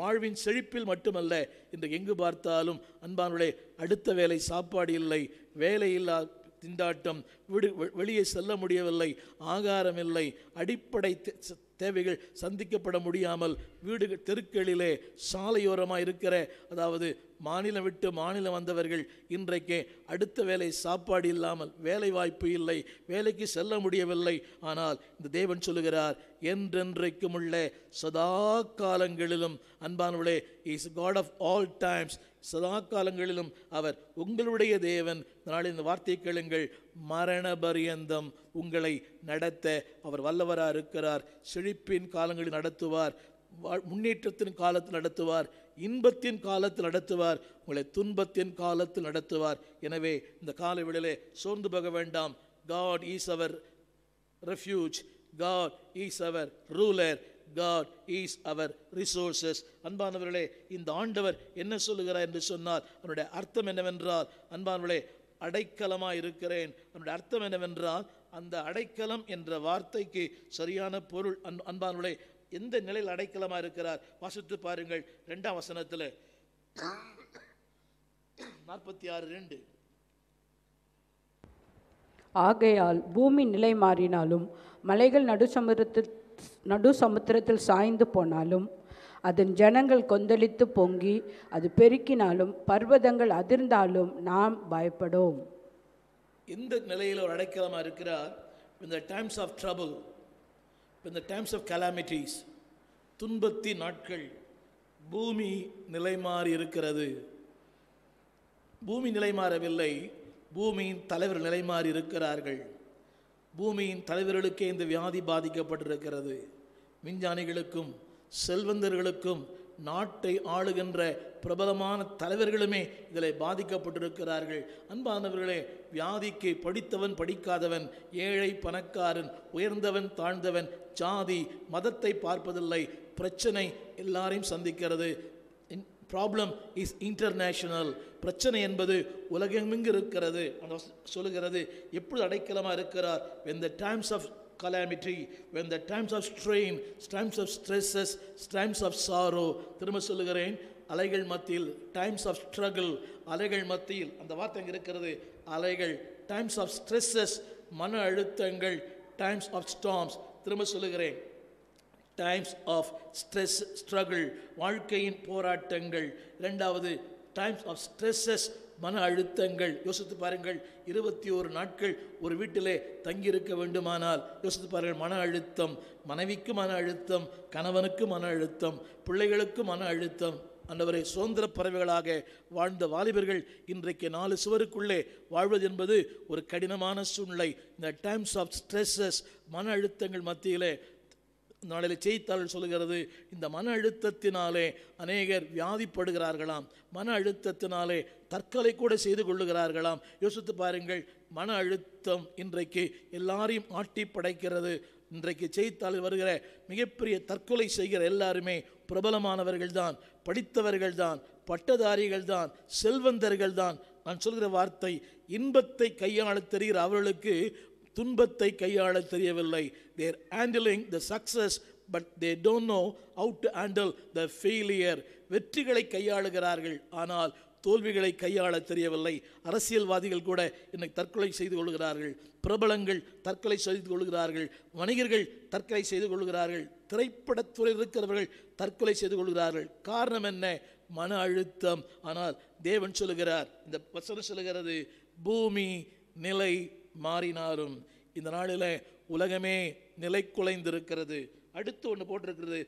Speaker 1: வாழ்வின் செழிப்பில் மட்டுமல்ல இன்று எங்கு பார்த்தாலும் அன்பானுடைய அடுத்த வேலை சாப்பாடு இல்லை வேலை இல்லா திண்டாட்டம் விடு வெ- வெளியே செல்ல முடியவில்லை ஆகாரம் இல்லை அடிப்படை தே- ச- தேவைகள் சந்திக்கப்பட முடியாமல் வீடுகள் தெருக்களிலே சாலையோரமாக இருக்கிற அதாவது மாநிலம் விட்டு மாநிலம் வந்தவர்கள் இன்றைக்கு அடுத்த வேலை சாப்பாடு இல்லாமல் வேலை வாய்ப்பு இல்லை வேலைக்கு செல்ல முடியவில்லை. ஆனால் இந்த தேவன் சொல்லுகிறார் என்றென்றைக்கும் உள்ள சதா காலங்களிலும் அன்பானவளே is God of all times சதா காலங்களிலும் அவர் உங்களுடைய தேவன். நாளை இந்த வார்த்தை கேளுங்கள். மரண பரியந்தம் உங்களை நடத்த அவர் வல்லவராக இருக்கிறார். செழிப்பின் காலங்களில் நடத்துவார். முன்னேற்றத்தின் காலத்தில் நடத்துவார். இன்பத்தின் காலத்தில் நடத்துவார். உங்களை துன்பத்தின் காலத்தில் நடத்துவார். எனவே இந்த கால விடலே சோர்ந்து போக வேண்டாம். God is our refuge God is our ruler God is our resources அன்பானவர்களே இந்த ஆண்டவர் என்ன சொல்லுகிறார் என்று சொன்னால் அவனுடைய அர்த்தம் என்னவென்றால் அன்பானவர்களே அடைக்கலமாக இருக்கிறேன். அதனுடைய அர்த்தம் என்னவென்றால் அந்த அடைக்கலம் என்ற வார்த்தைக்கு சரியான பொருள் அன் அன்பானுடைய எந்த நிலையில் அடைக்கலமாக இருக்கிறார்? வாசித்து பாருங்கள் ரெண்டாம் வசனத்தில். நாற்பத்தி ஆறு ரெண்டு.
Speaker 2: ஆகையால் பூமி நிலை மாறினாலும் மலைகள் நடுசமுத்திரத்தில் நடு சமுத்திரத்தில் சாய்ந்து போனாலும் அதன் ஜனங்கள் கொந்தளித்து பொங்கி அது பெருக்கினாலும் பர்வதங்கள் அதிர்ந்தாலும் நாம் பயப்படும்.
Speaker 1: எந்த நிலையில் ஒரு அடைக்கலமாக இருக்கிறார் இந்த டைம்ஸ் ஆஃப் ட்ரபுள் இந்த டைம்ஸ் ஆஃப் கலாமிட்டிஸ் துன்பத்தி நாட்கள் பூமி நிலைமாறி இருக்கிறது. பூமி நிலைமாறவில்லை பூமியின் தலைவர் நிலைமாறி இருக்கிறார்கள். பூமியின் தலைவர்களுக்கே இந்த வியாதி பாதிக்கப்பட்டிருக்கிறது. விஞ்ஞானிகளுக்கும் செல்வந்தர்களுக்கும் நாட்டை ஆளுகின்ற பிரபலமான தலைவர்களுமே இதில் பாதிக்கப்பட்டிருக்கிறார்கள். அன்பானவர்களே வியாதிக்கு படித்தவன் படிக்காதவன் ஏழை பணக்காரன் உயர்ந்தவன் தாழ்ந்தவன் ஜாதி மதத்தை பார்ப்பதில்லை பிரச்சனை எல்லாரையும் சந்திக்கிறது. ப்ராப்ளம் இஸ் இன்டர்நேஷனல் பிரச்சனை என்பது உலகமெங்கு இருக்கிறது சொல்லுகிறது எப்பொழுது அடைக்கலமாக இருக்கிறார்? இந்த times of calamity when the times of strain times of stresses times of sorrow திரும்ப சொல்லுகிறேன் அலைகள் மத்தியில் டைம்ஸ் ஆஃப் ஸ்ட்ரகிள் அலைகள் மத்தியில் அந்த வார்த்தை அங்கே இருக்கிறது அலைகள் டைம்ஸ் ஆஃப் ஸ்ட்ரெஸ்ஸஸ் மன அழுத்தங்கள் டைம்ஸ் ஆஃப் ஸ்டாம்ஸ் திரும்ப சொல்லுகிறேன். டைம்ஸ் ஆஃப் ஸ்ட்ரெஸ் ஸ்ட்ரகிள் வாழ்க்கையின் போராட்டங்கள் இரண்டாவது டைம்ஸ் ஆஃப் ஸ்ட்ரெஸ்ஸஸ் மன அழுத்தங்கள். யோசித்து பாருங்கள் இருபத்தி ஒரு நாட்கள் ஒரு வீட்டிலே தங்கியிருக்க வேண்டுமானால் யோசித்து பாருங்கள் மன அழுத்தம் மனைவிக்கு மன அழுத்தம் கணவனுக்கு மன அழுத்தம் பிள்ளைகளுக்கு மன அழுத்தம். அந்தவரை சுதந்திர பறவைகளாக வாழ்ந்த வாலிபர்கள் இன்றைக்கு நாலு சுவருக்குள்ளே வாழ்வது என்பது ஒரு கடினமான சூழ்நிலை. இந்த டைம்ஸ் ஆஃப் ஸ்ட்ரெஸ்ஸஸ் மன அழுத்தங்கள் மத்தியிலே நாளில் செய்தித்தாள் சொல்லுகிறது இந்த மன அழுத்தத்தினாலே அநேகர் வியாதிப்படுகிறார்களாம். மன அழுத்தத்தினாலே தற்கொலை கூட செய்து கொள்ளுகிறார்களாம். யோசித்து பாருங்கள் மன அழுத்தம் இன்றைக்கு எல்லாரையும் ஆட்டி படைக்கிறது. இன்றைக்கு செய்தித்தாளில் வருகிற மிகப்பெரிய தற்கொலை செய்கிற எல்லாருமே பிரபலமானவர்கள் தான் படித்தவர்கள் தான் பட்டதாரிகள் தான் செல்வந்தர்கள் தான். நான் சொல்கிற வார்த்தை இன்பத்தை கையாள தெரிகிற அவர்களுக்கு துன்பத்தை கையாள தெரியவில்லை. They're handling the success but they don't know out to handle the failure வெற்றிகளை கையாளுகிறார்கள். ஆனால் தோல்விகளை கையாள தெரியவில்லை. அரசியல்வாதிகள் கூட இன்னைக்கு தற்கொலை செய்து கொள்கிறார்கள். பிரபலங்கள் தற்கொலை செய்து கொள்கிறார்கள். வணிகர்கள் தற்கொலை செய்து கொள்கிறார்கள். திரைப்படத்துறையில் இருக்கிறவர்கள் தற்கொலை செய்து கொள்கிறார்கள். காரணம் என்ன? மன அழுத்தம். ஆனால் தேவன் சொல்லுகிறார் இந்த வசனம் சொல்லுகிறது பூமி நிலை மாறினாலும் இந்த நாளில் உலகமே நிலை குலைந்திருக்கிறது. அடுத்து ஒன்று போட்டிருக்கிறது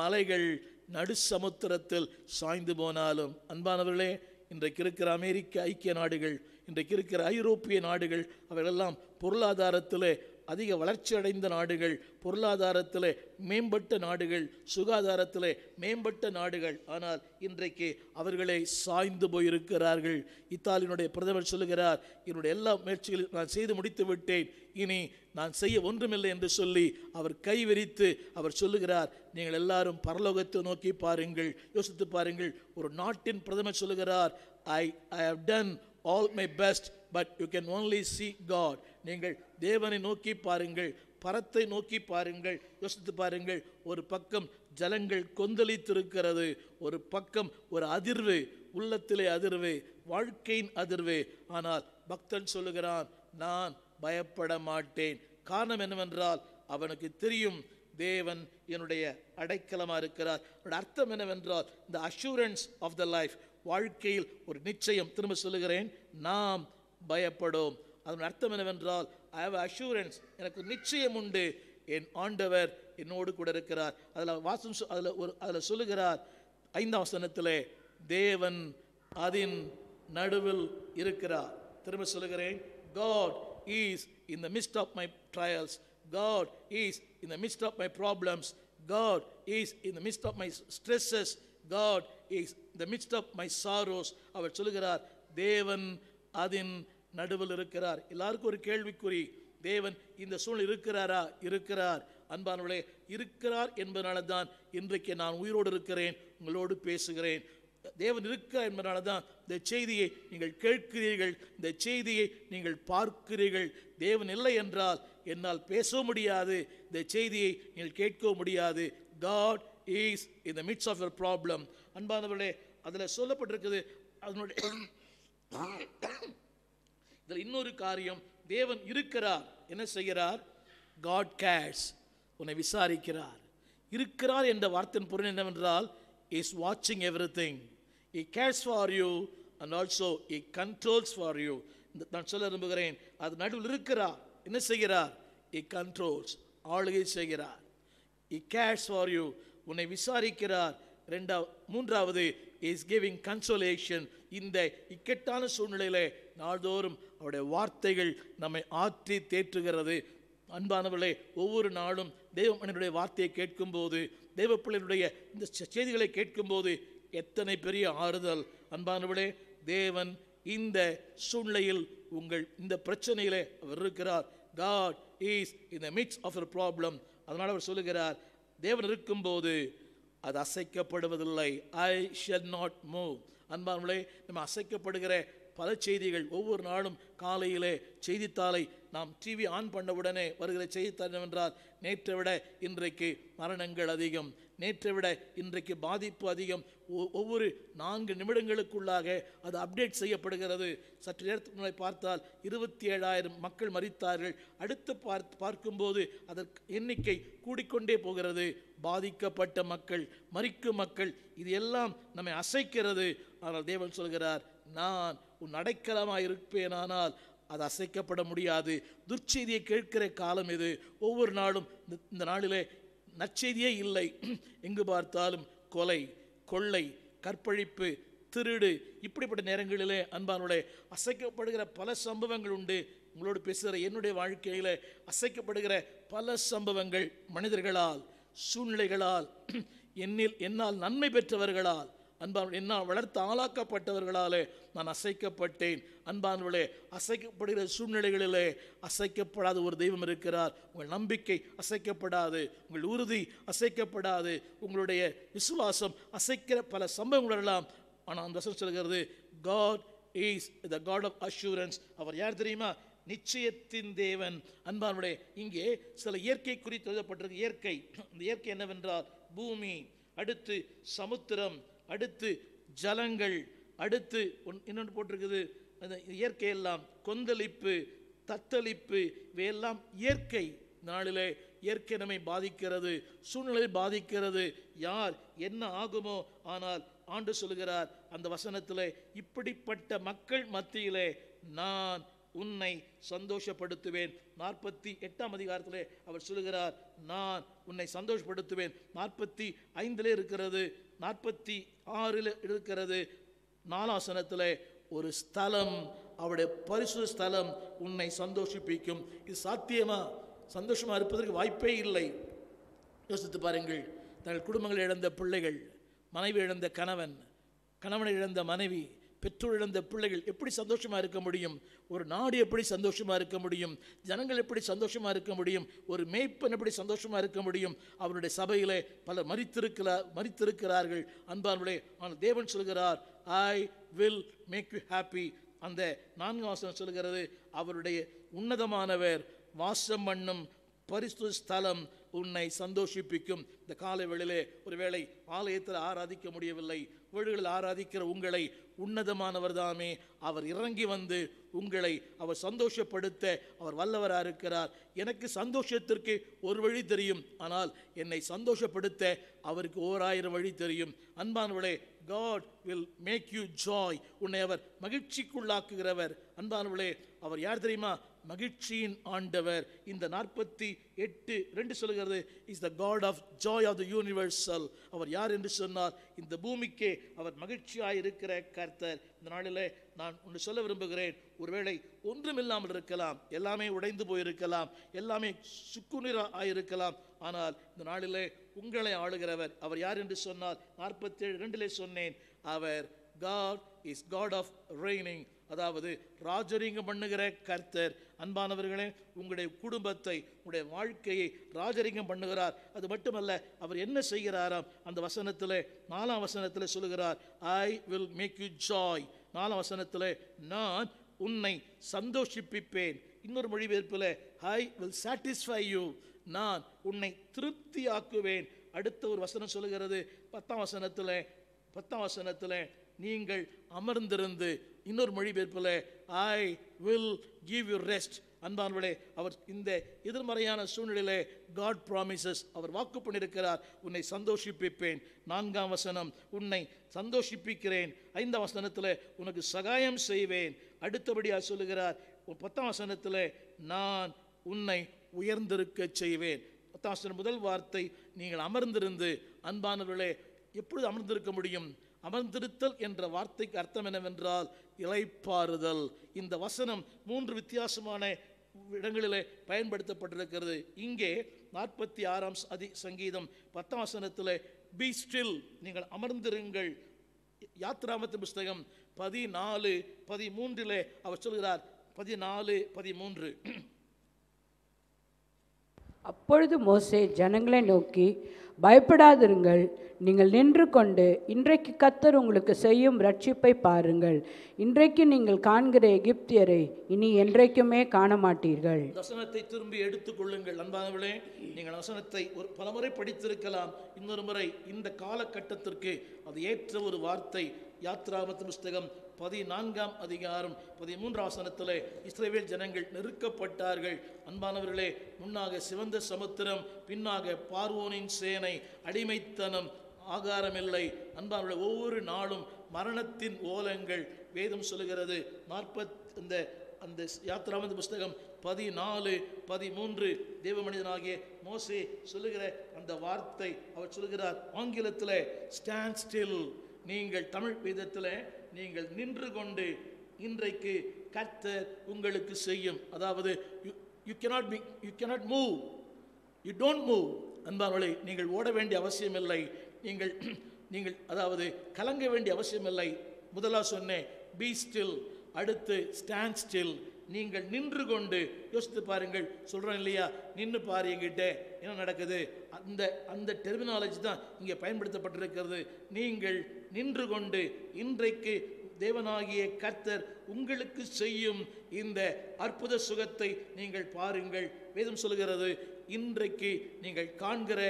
Speaker 1: மலைகள் நடு சமுத்திரத்தில் சாய்ந்து போனாலும். அன்பானவர்களே இன்றைக்கு இருக்கிற அமெரிக்க ஐக்கிய நாடுகள் இன்றைக்கு இருக்கிற ஐரோப்பிய நாடுகள் அவைகளெல்லாம் பொருளாதாரத்திலே அதிக வளர்ச்சி அடைந்த நாடுகள் பொருளாதாரத்தில் மேம்பட்ட நாடுகள் சுகாதாரத்தில் மேம்பட்ட நாடுகள். ஆனால் இன்றைக்கு அவர்களை சாய்ந்து போயிருக்கிறார்கள். இத்தாலியினுடைய பிரதமர் சொல்லுகிறார் என்னுடைய எல்லா முயற்சிகளும் நான் செய்து முடித்து விட்டேன். இனி நான் செய்ய ஒன்றுமில்லை என்று சொல்லி அவர் கைவிரித்து அவர் சொல்லுகிறார். நீங்கள் எல்லாரும் பரலோகத்தை நோக்கி பாருங்கள். யோசித்து பாருங்கள். ஒரு நாட்டின் பிரதமர் சொல்லுகிறார் I I have done all my best but you can only see God நீங்கள் தேவனை நோக்கி பாருங்கள் பரத்தை நோக்கி பாருங்கள் யோசித்து பாருங்கள். ஒரு பக்கம் ஜலங்கள் கொந்தளித்திருக்கிறது ஒரு பக்கம் ஒரு அதிர்வு உள்ளத்திலே அதிர்வு வாழ்க்கையின் அதிர்வு. ஆனால் பக்தன் சொல்லுகிறான் நான் பயப்பட மாட்டேன். காரணம் என்னவென்றால் அவனுக்கு தெரியும் தேவன் என்னுடைய அடைக்கலமாக இருக்கிறார். அதோட அர்த்தம் என்னவென்றால் இந்த அஷூரன்ஸ் ஆஃப் த லைஃப் வாழ்க்கையில் ஒரு நிச்சயம். திரும்ப சொல்லுகிறேன் நாம் பயப்படும். அதன் அர்த்தம் என்னவென்றால் ஐ ஹவ் அஷூரன்ஸ் எனக்கு நிச்சயம் உண்டு. என் ஆண்டவர் என்னோடு கூட இருக்கிறார். அதில் வாசம் அதில் ஒரு அதில் சொல்லுகிறார் ஐந்தாம் வசனத்தில் தேவன் அதின் நடுவில் இருக்கிறார். திரும்ப சொல்லுகிறேன் God is in the midst of my trials God is in the midst of my problems God is in the midst of my stresses God is the midst of my sorrows அவர் சொல்லுகிறார் தேவன் அதின் நடுவில் இருக்கிறார். எல்லாருக்கும் ஒரு கேள்விக்குறி. தேவன் இந்த சூழல் இருக்கிறாரா? இருக்கிறார். அன்பானவர்களே இருக்கிறார் என்பதனால தான் இன்றைக்கு நான் உயிரோடு இருக்கிறேன் உங்களோடு பேசுகிறேன். தேவன் இருக்கிறார் என்பதனால தான் இந்த செய்தியை நீங்கள் கேட்கிறீர்கள் இந்த செய்தியை நீங்கள் பார்க்கிறீர்கள். தேவன் இல்லை என்றால் என்னால் பேசவும் முடியாது இந்த செய்தியை நீங்கள் கேட்கவும் முடியாது. God is in the midst of your problem அன்பானவர்களே அதில் சொல்லப்பட்டிருக்குது அதனுடைய இதில் இன்னொரு காரியம் தேவன் இருக்கிறார். என்ன செய்கிறார்? காட் கேர்ஸ் உன்னை விசாரிக்கிறார். இருக்கிறார் என்ற வார்த்தையின் பொருள் என்னவென்றால் இஸ் வாட்சிங் everything he cares for you and also he controls for you இந்த நான் சொல்ல விரும்புகிறேன் அது நடுவில் இருக்கிறார். என்ன செய்கிறார்? இ கண்ட்ரோல்ஸ் ஆளுகை செய்கிறார். இ கேர்ஸ் ஃபார் யூ உன்னை விசாரிக்கிறார். ரெண்டாவது மூன்றாவது இஸ் கிவிங் கன்சோலேஷன் இந்த இக்கட்டான சூழ்நிலையிலே நாள்தோறும் அவருடைய வார்த்தைகள் நம்மை ஆற்றி தேற்றுகிறது. அன்பானவர்களே ஒவ்வொரு நாளும் தெய்வ மனிதனுடைய வார்த்தையை கேட்கும்போது தெய்வ பிள்ளைகளுடைய இந்த செய்திகளை கேட்கும்போது எத்தனை பெரிய ஆறுதல். அன்பானவர்களே தேவன் இந்த சூழ்நிலையில் உங்கள் இந்த பிரச்சனையிலே அவர் இருக்கிறார். காட் இஸ் இந்த மிக்ஸ் ஆஃப் of ப்ராப்ளம் அதனால் அவர் சொல்லுகிறார் தேவன் இருக்கும்போது அது அசைக்கப்படுவதில்லை. ஐ ஷல் நாட் மூவ் அன்பானவர்களே நம்ம அசைக்கப்படுகிற பல செய்திகள் ஒவ்வொரு நாளும் காலையிலே செய்தித்தாளை நாம் டிவி ஆன் பண்ணவுடனே வருகிற செய்தித்தாள் என்னவென்றால் நேற்றை விட இன்றைக்கு மரணங்கள் அதிகம். நேற்றை விட இன்றைக்கு பாதிப்பு அதிகம். ஒ- ஒவ்வொரு நான்கு நிமிடங்களுக்குள்ளாக அது அப்டேட் செய்யப்படுகிறது. சற்று நேரத்துக்கு முன்னாடி பார்த்தால் இருபத்தி ஏழாயிரம் மக்கள் மறித்தார்கள் அடுத்து பார்த்து பார்க்கும்போது அதற்கு எண்ணிக்கை கூடிக்கொண்டே போகிறது. பாதிக்கப்பட்ட மக்கள் மறிக்கும் மக்கள் இது எல்லாம் நம்மை அசைக்கிறது. ஆனால் தேவன் சொல்கிறார் நான் உன் அடைக்கலமாக இருப்பேனானால் அது அசைக்கப்பட முடியாது. துர்ச்செய்தியை கேட்கிற காலம் இது. ஒவ்வொரு நாளும் இந்த- இந்த நாளிலே நற்செய்தியே இல்லை. *clears throat* எங்கு பார்த்தாலும் கொலை கொள்ளை கற்பழிப்பு திருடு இப்படிப்பட்ட நேரங்களிலே அன்பானுடைய அசைக்கப்படுகிற பல சம்பவங்கள் உண்டு. உங்களோடு பேசுகிற என்னுடைய வாழ்க்கையில் அசைக்கப்படுகிற பல சம்பவங்கள் மனிதர்களால் சூழ்நிலைகளால் *clears throat* என்னில் என்னால் நன்மை பெற்றவர்களால் அன்பான் என்ன வளர்த்து ஆளாக்கப்பட்டவர்களாலே நான் அசைக்கப்பட்டேன். அன்பானவர்களே அசைக்கப்படுகிற சூழ்நிலைகளிலே அசைக்கப்படாத ஒரு தெய்வம் இருக்கிறார். உங்கள் நம்பிக்கை அசைக்கப்படாது உங்கள் உறுதி அசைக்கப்படாது உங்களுடைய விசுவாசம் அசைக்கிற பல சம்பவங்கள் எல்லாம் ஆனால் அந்த வசனம் சொல்கிறது God is the God of assurance அவர் யார் தெரியுமா? நிச்சயத்தின் தேவன். அன்பானுடைய இங்கே சில இயற்கை குறித்து எழுதப்பட்டிருக்கு. இயற்கை இந்த இயற்கை என்னவென்றால் பூமி அடுத்து சமுத்திரம் அடுத்து ஜலங்கள் அடுத்து ஒன்- இன்னொன்று போட்டிருக்குது அந்த இயற்கையெல்லாம் கொந்தளிப்பு தத்தளிப்பு இவையெல்லாம் இயற்கை நாளிலே இயற்கை நம்மை பாதிக்கிறது சூழ்நிலை பாதிக்கிறது. யார் என்ன ஆகுமோ ஆனால் ஆண்டு சொல்கிறார் அந்த வசனத்தில் இப்படிப்பட்ட மக்கள் மத்தியிலே நான் உன்னை சந்தோஷப்படுத்துவேன். நாற்பத்தி எட்டாம் அதிகாரத்திலே அவர் சொல்லுகிறார் நான் உன்னை சந்தோஷப்படுத்துவேன். நாற்பத்தி ஐந்திலே இருக்கிறது நாற்பத்தி ஆறில் இருக்கிறது நாலாசனத்தில் ஒரு ஸ்தலம் அவருடைய பரிசு ஸ்தலம் உன்னை சந்தோஷிப்பிக்கும். இது சாத்தியமா? சந்தோஷமா இருப்பதற்கு வாய்ப்பே இல்லை. யோசித்து பாருங்கள். தங்கள் குடும்பங்கள் இழந்த பிள்ளைகள் மனைவி இழந்த கணவன் கணவனை இழந்த மனைவி பெற்றோர் இழந்த பிள்ளைகள் எப்படி சந்தோஷமா இருக்க முடியும்? ஒரு நாடு எப்படி சந்தோஷமா இருக்க முடியும்? ஜனங்கள் எப்படி சந்தோஷமாக இருக்க முடியும்? ஒரு மேய்ப்பன் எப்படி சந்தோஷமா இருக்க முடியும்? அவருடைய சபையிலே பல மறித்திருக்கிறார் மறித்திருக்கிறார்கள் அன்பானுடைய ஆனால் தேவன் சொல்கிறார் I will make you happy அந்த நான்கு வாசனம் சொல்கிறது அவருடைய உன்னதமானவர் வாசம் பண்ணும் பரிசு ஸ்தலம் உன்னை சந்தோஷிப்பிக்கும். இந்த காலை வேளையிலே ஒருவேளை ஆலயத்தில் ஆராதிக்க முடியவில்லை வீடுகளில் ஆராதிக்கிற உங்களை உன்னதமானவர் தாமே. அவர் இறங்கி வந்து உங்களை அவர் சந்தோஷப்படுத்த அவர் வல்லவராக இருக்கிறார். எனக்கு சந்தோஷத்திற்கு ஒரு வழி தெரியும். ஆனால் என்னை சந்தோஷப்படுத்த அவருக்கு ஓராயிரம் வழி தெரியும். அன்பானவளே God will make you joy உன்னை அவர் மகிழ்ச்சிக்குள்ளாக்குகிறவர். அன்பானவளே அவர் யார் தெரியுமா? மகிழ்ச்சியின் ஆண்டவர். இந்த நாற்பத்தி எட்டு ரெண்டு சொல்லுகிறது is the God of joy of the universal அவர் யார் என்று சொன்னார். இந்த பூமிக்கே அவர் மகிழ்ச்சியாக இருக்கிற கர்த்தர். இந்த நாளிலே நான் ஒன்று சொல்ல விரும்புகிறேன். ஒருவேளை ஒன்றுமில்லாமல் இருக்கலாம். எல்லாமே உடைந்து போயிருக்கலாம். எல்லாமே சுக்குநீரா ஆயிருக்கலாம் ஆனால் இந்த நாளிலே உங்களை ஆளுகிறவர் அவர் யார் என்று சொன்னார் நாற்பத்தி ஏழு ரெண்டிலே சொன்னேன். அவர் God is God of reigning அதாவது ராஜரீகம் பண்ணுகிற கர்த்தர். அன்பானவர்களே உங்களுடைய குடும்பத்தை உங்களுடைய வாழ்க்கையை ராஜரிகம் பண்ணுகிறார். அது மட்டுமல்ல அவர் என்ன செய்கிறாராம்? அந்த வசனத்தில் நாலாம் வசனத்தில் சொல்லுகிறார் I will make you joy நாலாம் வசனத்தில் நான் உன்னை சந்தோஷிப்பிப்பேன். இன்னொரு மொழிபெயர்ப்பில் ஐ வில் சாட்டிஸ்ஃபை யூ நான் உன்னை திருப்தியாக்குவேன். அடுத்த ஒரு வசனம் சொல்லுகிறது பத்தாம் வசனத்தில் பத்தாம் வசனத்தில் நீங்கள் அமர்ந்திருந்து இன்னொரு மொழிபெயர்ப்பில் I will give you rest அன்பானவர்களே அவர் இந்த எதிர்மறையான சூழ்நிலையிலே காட் ப்ராமிசஸ் அவர் வாக்கு பண்ணியிருக்கிறார் உன்னை சந்தோஷிப்பிப்பேன். நான்காம் வசனம் உன்னை சந்தோஷிப்பிக்கிறேன். ஐந்தாம் வசனத்தில் உனக்கு சகாயம் செய்வேன். அடுத்தபடியாக சொல்லுகிறார் பத்தாம் வசனத்தில் நான் உன்னை உயர்ந்திருக்க செய்வேன். பத்தாம் வசனம் முதல் வார்த்தை நீங்கள் அமர்ந்திருந்து. அன்பானவர்களே எப்பொழுது அமர்ந்திருக்க முடியும்? அமர்ந்திருத்தல் என்ற வார்த்தைக்கு அர்த்தம் என்னவென்றால் இலைப்பாறுதல் இந்த வசனம் மூன்று வித்தியாசமான இடங்களிலே பயன்படுத்தப்பட்டிருக்கிறது. இங்கே நாற்பத்தி ஆறாம் அதி சங்கீதம் பத்தாம் வசனத்தில் பி ஸ்டில் நீங்கள் அமர்ந்திருங்கள். யாத்ராமத்து புஸ்தகம் பதினாலு பதிமூன்றிலே அவர் சொல்கிறார். பதினாலு பதிமூன்று.
Speaker 2: அப்பொழுது மோசே ஜனங்களை நோக்கி பயப்படாதிருங்கள். நீங்கள் நின்று கொண்டு இன்றைக்கு கத்தர் உங்களுக்கு செய்யும் ரட்சிப்பை பாருங்கள். இன்றைக்கு நீங்கள் காண்கிற எகிப்தியரை இனி என்றைக்குமே காண மாட்டீர்கள்
Speaker 1: வசனத்தை திரும்பி எடுத்துக்கொள்ளுங்கள் அன்பானவர்களே. நீங்கள் வசனத்தை ஒரு பலமுறை படித்திருக்கலாம். இன்னொரு முறை இந்த காலகட்டத்திற்கு அது ஏற்ற ஒரு வார்த்தை. யாத்ராமத்து புஸ்தகம் பதினான்காம் அதிகாரம் பதிமூன்றாம் வசனத்திலே இஸ்ரேவேல் ஜனங்கள் நெருக்கப்பட்டார்கள். அன்பானவர்களே முன்னாக சிவந்த சமுத்திரம் பின்னாக பார்வோனின் சேனை அடிமைத்தனம் ஆகாரமில்லை. அன்பானவர்களே ஒவ்வொரு நாளும் மரணத்தின் ஓலங்கள். வேதம் சொல்லுகிறது நாற்பத் இந்த அந்த யாத்திராமந்த புஸ்தகம் பதினாலு பதிமூன்று. தேவ மனிதனாகிய மோசே சொல்லுகிற அந்த வார்த்தை அவர் சொல்லுகிறார் ஆங்கிலத்தில் ஸ்டாண்ட் ஸ்டில் நீங்கள் தமிழ் வீதத்தில் நீங்கள் நின்று கொண்டு இன்றைக்கு கர்த்தர் உங்களுக்கு செய்யும். அதாவது you you cannot be you cannot move you don't move அன்பானவர்களே நீங்கள் ஓட வேண்டிய அவசியமில்லை. நீங்கள் நீங்கள் அதாவது கலங்க வேண்டிய அவசியமில்லை. முதலாக சொன்னேன் பி ஸ்டில் அடுத்து ஸ்டாண்ட் ஸ்டில் நீங்கள் நின்று கொண்டு யோசித்து பாருங்கள். சொல்கிறோம் இல்லையா? நின்று பாரு எங்கிட்ட என்ன நடக்குது? அந்த அந்த டெர்மினாலஜி தான் இங்கே பயன்படுத்தப்பட்டிருக்கிறது. நீங்கள் நின்று கொண்டு இன்றைக்கு தேவனாகிய கர்த்தர் உங்களுக்கு செய்யும் இந்த அற்புத சுகத்தை நீங்கள் பாருங்கள். வேதம் சொல்கிறது இன்றைக்கு நீங்கள் காண்கிற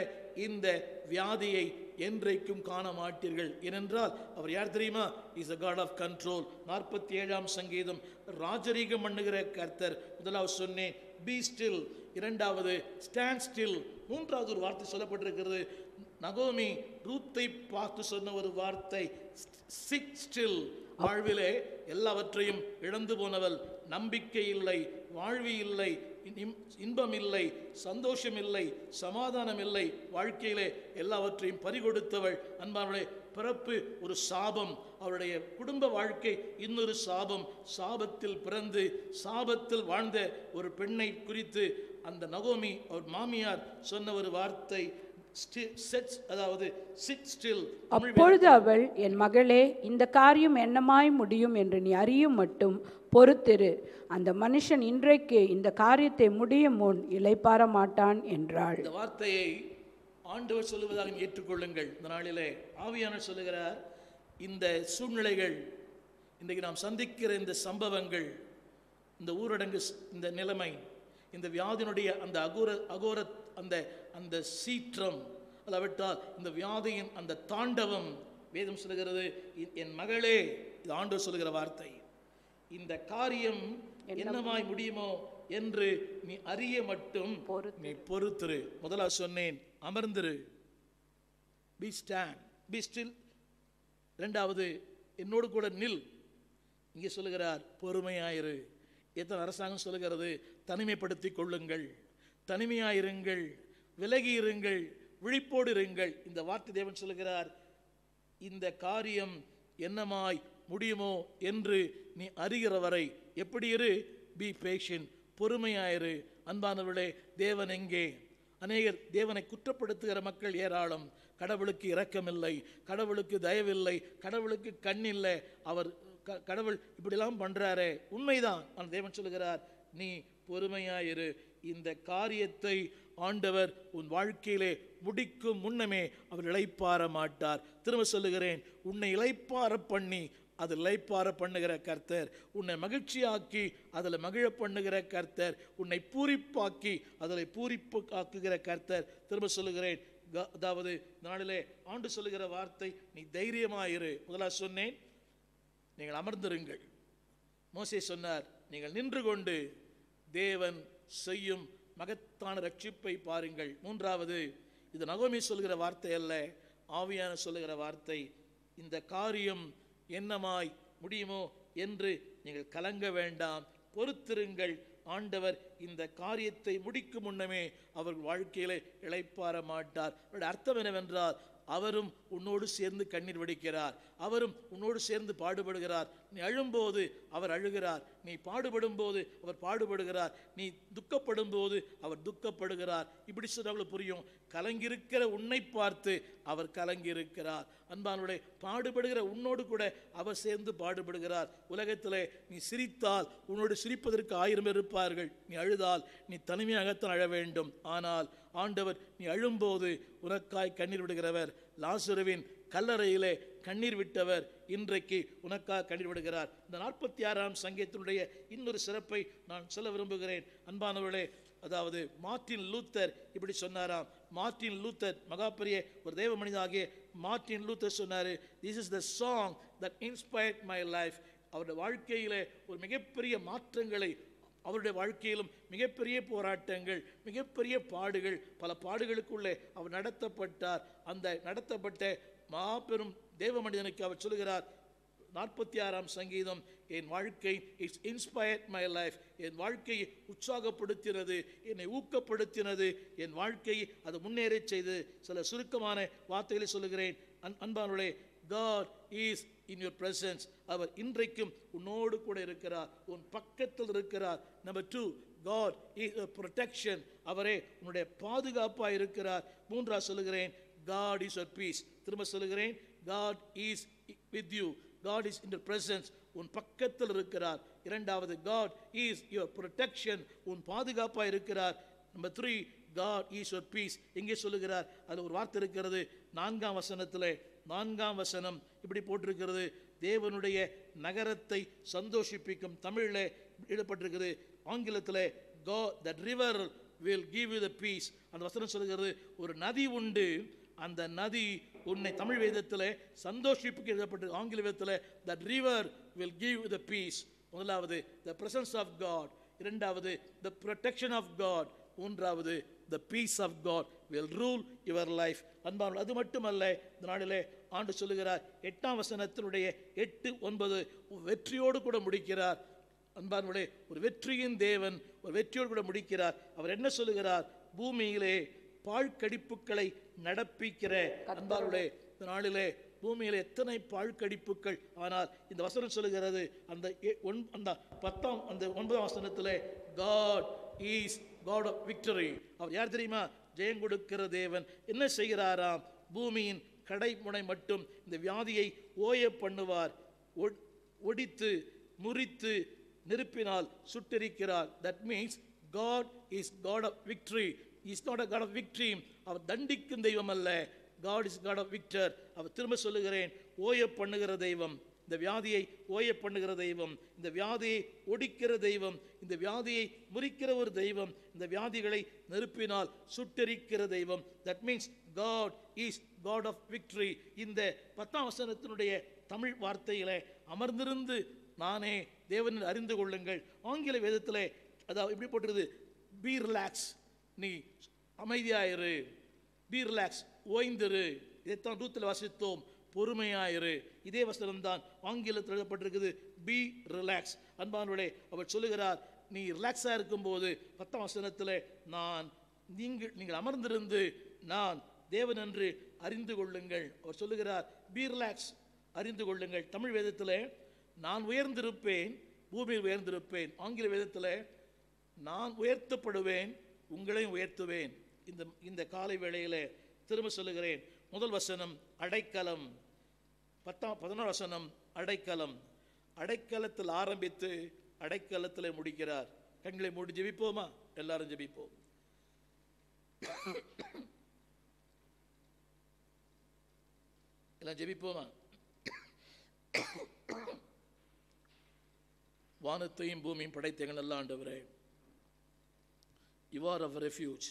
Speaker 1: இந்த வியாதியை என்றைக்கும் காண மாட்டீர்கள் ஏனென்றால் அவர் யார் தெரியுமா? Is a God of control நாற்பத்தி ஏழாம் சங்கீதம். ராஜரீகம் பண்ணுகிற கர்த்தர். முதலாவது சொன்னேன் பி ஸ்டில் இரண்டாவது ஸ்டாண்ட் ஸ்டில் மூன்றாவது ஒரு வார்த்தை சொல்லப்பட்டிருக்கிறது. நகோமி ரூத்தை பார்த்து சொன்ன ஒரு வார்த்தை சிட் ஸ்டில் வாழ்விலே எல்லாவற்றையும் இழந்து போனவள் நம்பிக்கை இல்லை வாழ்வி இல்லை இன்- இன்பம் இல்லை சந்தோஷம் இல்லை சமாதானம் இல்லை வாழ்க்கையிலே எல்லாவற்றையும் பறிகொடுத்தவள் அன்பானவளே பிறப்பு ஒரு சாபம். அவருடைய குடும்ப வாழ்க்கை இன்னொரு சாபம். சாபத்தில் பிறந்து சாபத்தில் வாழ்ந்த ஒரு பெண்ணை குறித்து அந்த நகோமி அவர் மாமியார் சொன்ன ஒரு வார்த்தை
Speaker 2: அப்பொழுது அவள் என் மகளே இந்த காரியம் என்னமாய் முடியும் என்று நீ அறியும் மட்டும். பொறுத்திரு. அந்த மனுஷன் இன்றைக்கு இந்த காரியத்தை முடியும் முன் இளைப்பாற மாட்டான் என்றாள்.
Speaker 1: இந்த வார்த்தையை ஆண்டவர் சொல்லுவதாக ஏற்றுக்கொள்ளுங்கள். இந்த நாளிலே ஆவியானவர் சொல்லுகிறார் இந்த சூழ்நிலைகள் இன்றைக்கு நாம் சந்திக்கிற இந்த சம்பவங்கள் இந்த ஊரடங்கு இந்த நிலைமை இந்த வியாதியினுடைய அந்த அகோர அகோர அந்த அந்த சீற்றம் அல்லாவிட்டால் இந்த வியாதியின் அந்த தாண்டவம் வேதம் சொல்லுகிறது "என்- மகளே இது ஆண்டவர் சொல்லுகிற வார்த்தை. இந்த காரியம் என்னமாய் முடியுமோ என்று நீ அறிய மட்டும் நீ பொறுத்திரு. முதலாக சொன்னேன் அமர்ந்திரு. பி ஸ்டாண்ட் பி ஸ்டில் ரெண்டாவது என்னோடு கூட நில். இங்கே சொல்லுகிறார் பொறுமையாயிரு. எத்தனை அரசாங்கம் சொல்லுகிறது தனிமைப்படுத்திக் கொள்ளுங்கள். தனிமையாயிருங்கள். விலகி இருங்கள் விழிப்போடு இருங்கள் இந்த வார்த்தை தேவன் சொல்லுகிறார் இந்த காரியம் என்னமாய் முடியுமோ என்று நீ அறிகிற வரை. எப்படி இரு? பி பேஷன் பொறுமையாயிரு. அன்பானவர்களே தேவன் எங்கே? அநேகர் தேவனை குற்றப்படுத்துகிற மக்கள் ஏராளம். கடவுளுக்கு இரக்கமில்லை கடவுளுக்கு தயவில்லை கடவுளுக்கு கண் இல்லை அவர் க- கடவுள் இப்படிலாம் பண்றாரே. உண்மைதான். ஆனால் தேவன் சொல்லுகிறார் நீ பொறுமையாயிரு. இந்த காரியத்தை ஆண்டவர் உன் வாழ்க்கையிலே முடிக்கும் முன்னமே அவர் இளைப்பாற மாட்டார். திரும்ப சொல்லுகிறேன் உன்னை இளைப்பாற பண்ணி அது இளைப்பாற பண்ணுகிற கர்த்தர் உன்னை மகிழ்ச்சியாக்கி அதில் மகிழ பண்ணுகிற கர்த்தர் உன்னை பூரிப்பாக்கி அதில் பூரிப்பு ஆக்குகிற கர்த்தர். திரும்ப சொல்லுகிறேன் அதாவது நாளிலே ஆண்டு சொல்லுகிற வார்த்தை நீ தைரியமாயிரு முதலாக சொன்னேன் நீங்கள் அமர்ந்திருங்கள். மோசே சொன்னார் நீங்கள் நின்று கொண்டு தேவன் செய்யும் மகத்தான ரட்சிப்பை பாருங்கள். மூன்றாவது இது நகோமி சொல்கிற வார்த்தை அல்ல ஆவியான சொல்லுகிற வார்த்தை. இந்த காரியம் என்னமாய் முடியுமோ என்று நீங்கள் கலங்க வேண்டாம். பொறுத்திருங்கள் ஆண்டவர் இந்த காரியத்தை முடிக்கும் முன்னமே அவர் வாழ்க்கையிலே இளைப்பாற மாட்டார். அவருடைய அர்த்தம் என்னவென்றால் அவரும் உன்னோடு சேர்ந்து கண்ணீர் வடிக்கிறார். அவரும் உன்னோடு சேர்ந்து பாடுபடுகிறார். நீ அழும்போது அவர் அழுகிறார். நீ பாடுபடும் போது அவர் பாடுபடுகிறார். நீ துக்கப்படும் போது அவர் துக்கப்படுகிறார். இப்படி சொன்னாலும் புரியும். கலங்கியிருக்கிற உன்னை பார்த்து அவர் கலங்கியிருக்கிறார். அன்பானுடைய பாடுபடுகிற உன்னோடு கூட அவர் சேர்ந்து பாடுபடுகிறார். உலகத்திலே நீ சிரித்தால் உன்னோடு சிரிப்பதற்கு ஆயிரம் இருப்பார்கள். நீ அழுதால் நீ தனிமையாகத்தான் அழ வேண்டும். ஆனால் ஆண்டவர் நீ அழும்போது உனக்காய் கண்ணீர் விடுகிறவர். லாசுருவின் கல்லறையிலே கண்ணீர் விட்டவர் இன்றைக்கு உனக்காக கண்ணீர் விடுகிறார். இந்த நாற்பத்தி ஆறாம் சங்கத்தினுடைய இன்னொரு சிறப்பை நான் சொல்ல விரும்புகிறேன். அன்பானவர்களே அதாவது மார்ட்டின் லூத்தர் இப்படி சொன்னாராம். மார்ட்டின் லூத்தர் மகாபெரிய ஒரு தேவ மனிதாகிய மார்ட்டின் லூத்தர் சொன்னார் this is the song that inspired my life அவருடைய வாழ்க்கையிலே ஒரு மிகப்பெரிய மாற்றங்களை அவருடைய வாழ்க்கையிலும் மிகப்பெரிய போராட்டங்கள் மிகப்பெரிய பாடுகள் பல பாடுகளுக்குள்ளே அவர் நடத்தப்பட்டார். அந்த நடத்தப்பட்ட மாபெரும் தேவ மனிதனுக்கு அவர் சொல்கிறார் நாற்பத்தி ஆறாம் சங்கீதம் என் வாழ்க்கை இட்ஸ் இன்ஸ்பயர்ட் மை லைஃப் என் வாழ்க்கையை உற்சாகப்படுத்தினது என்னை ஊக்கப்படுத்தினது. என் வாழ்க்கையை அது முன்னேறி செய்து சில சுருக்கமான வார்த்தைகளை சொல்லுகிறேன். அன் அன்பானுடைய God is in your presence அவர் இன்றைக்கும் உன்னோடு கூட இருக்கிறார் உன் பக்கத்தில் இருக்கிறார். Number two God is protection அவரே உன்னுடைய பாதுகாப்பாக இருக்கிறார். மூன்றா சொல்லுகிறேன் காட் இஸ் your பீஸ் திரும்ப சொல்லுகிறேன் God is with you God is in presence உன் பக்கத்தில் இருக்கிறார். இரண்டாவது காட் இஸ் யுவர் ப்ரொடெக்ஷன் உன் பாதுகாப்பாக இருக்கிறார். Number three God is your peace எங்கே சொல்லுகிறார். அதில் ஒரு வார்த்தை இருக்கிறது. நான்காம் வசனத்தில் நான்காம் வசனம் இப்படி போட்டிருக்கிறது. தேவனுடைய நகரத்தை சந்தோஷிப்பிக்கும் தமிழில் எழுதப்பட்டிருக்கிறது. ஆங்கிலத்தில் go that river will give you the peace அந்த வசனம் சொல்லுகிறது. ஒரு நதி உண்டு. அந்த நதி உன்னை தமிழ் வேதத்தில் சந்தோஷிப்புக்கு எழுதப்பட்டு ஆங்கில வேதத்தில் that river will give the peace முதலாவது த பிரசன்ஸ் ஆஃப் காட் இரண்டாவது த ப்ரொடெக்ஷன் ஆஃப் காட் மூன்றாவது the peace of God will rule your life அன்பான அது மட்டுமல்ல இந்த நாளிலே ஆண்டு சொல்லுகிறார் எட்டாம் வசனத்தினுடைய எட்டு ஒன்பது வெற்றியோடு கூட முடிக்கிறார். அன்பானுடைய ஒரு வெற்றியின் தேவன் ஒரு வெற்றியோடு கூட முடிக்கிறார். அவர் என்ன சொல்லுகிறார்? பூமியிலே பாழ்கடிப்புகளை நடப்பிக்கிற அன்பானுடைய இந்த நாளிலே பூமியில எத்தனை பாழ்கடிப்புகள் ஆனால் இந்த வசனம் சொல்லுகிறது அந்த அந்த பத்தாம் அந்த ஒன்பதாம் வசனத்திலே God is God of victory அவர் யார் தெரியுமா? ஜெயம் கொடுக்கிற தேவன். என்ன செய்கிறாராம்? பூமியின் கடைமுனை மட்டும் இந்த வியாதியை ஓய பண்ணுவார். ஒடித்து முறித்து நெருப்பினால் சுட்டெரிக்கிறார். That means God is God of victory is not a God of victory அவர் தண்டிக்கும் தெய்வம் அல்ல. God is God of victor அவர் திரும்ப சொல்லுகிறேன் ஓய பண்ணுகிற தெய்வம். இந்த வியாதியை ஓய பண்ணுகிற தெய்வம். இந்த வியாதியை ஒடிக்கிற தெய்வம். இந்த வியாதியை முறிக்கிற ஒரு தெய்வம். இந்த வியாதிகளை நெருப்பினால் சுட்டெரிக்கிற தெய்வம். That means God is God of victory இந்த பத்தாம் வசனத்தினுடைய தமிழ் வார்த்தையிலே அமர்ந்திருந்து நானே தேவனில் அறிந்து கொள்ளுங்கள். ஆங்கில வேதத்தில் அதாவது எப்படி போட்டுருது பி ரிலாக்ஸ் நீ அமைதியாயிரு. பி ரிலாக்ஸ் ஓய்ந்திரு. இதைத்தான் ரூத்தில் வாசித்தோம். பொறுமையாயிரு. இதே வசனம் தான் ஆங்கிலத்தில் எழுதப்பட்டிருக்குது. பி ரிலாக்ஸ் அன்பானுடைய அவர் சொல்லுகிறார் நீ ரிலாக்ஸாக இருக்கும்போது பத்தாம் வசனத்தில் நான் நீங்கள் நீங்கள் அமர்ந்திருந்து நான் தேவன் என்று அறிந்து கொள்ளுங்கள். அவர் சொல்லுகிறார் பி ரிலாக்ஸ் அறிந்து கொள்ளுங்கள். தமிழ் வேதத்தில் நான் உயர்ந்திருப்பேன். பூமியில் உயர்ந்திருப்பேன். ஆங்கில வேதத்தில் நான் உயர்த்தப்படுவேன். உங்களையும் உயர்த்துவேன். இந்த இந்த காலை வேளையில் திரும்ப சொல்லுகிறேன். முதல் வசனம் அடைக்கலம். பத்தாம் பதினோரு வசனம் அடைக்கலம். அடைக்கலத்தில் ஆரம்பித்து அடைக்கலத்தில் முடிக்கிறார். கண்களை மூடி ஜெபிப்போமா? எல்லாரும் ஜெபிப்போம். எல்லாம் ஜெபிப்போமா? வானத்தையும் பூமியும் படைத்தங்கள் எல்லாம் ஆண்டவரே. யூ ஆர் அவர் ரெஃப்யூஜ்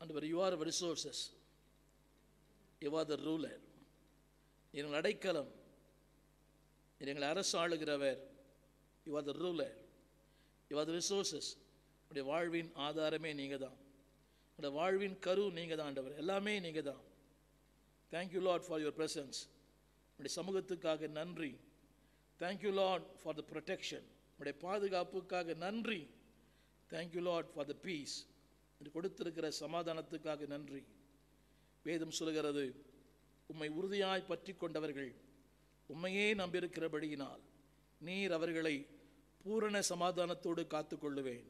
Speaker 1: ஆண்டவர் you are our resources you are the ruler எங்கள் அடைக்கலம். எங்களை அரசு ஆளுகிறவர். You are the ruler you are the resources உடைய வாழ்வின் ஆதாரமே நீங்கள் தான் உடைய வாழ்வின் கரு நீங்கள் தான் ஆண்டவர். எல்லாமே நீங்கள் தான் thank you Lord for your presence உடைய சமூகத்துக்காக நன்றி. Thank you Lord for the protection உடைய பாதுகாப்புக்காக நன்றி. Thank you Lord for the peace என்று கொடுத்திருக்கிற சமாதானத்துக்காக நன்றி. வேதம் சொல்கிறது உம்மை உறுதியாய் பற்றி கொண்டவர்கள் உம்மையே நம்பியிருக்கிறபடியினால் நீர் அவர்களை பூரண சமாதானத்தோடு காத்துக்கொள்ளுவேன்.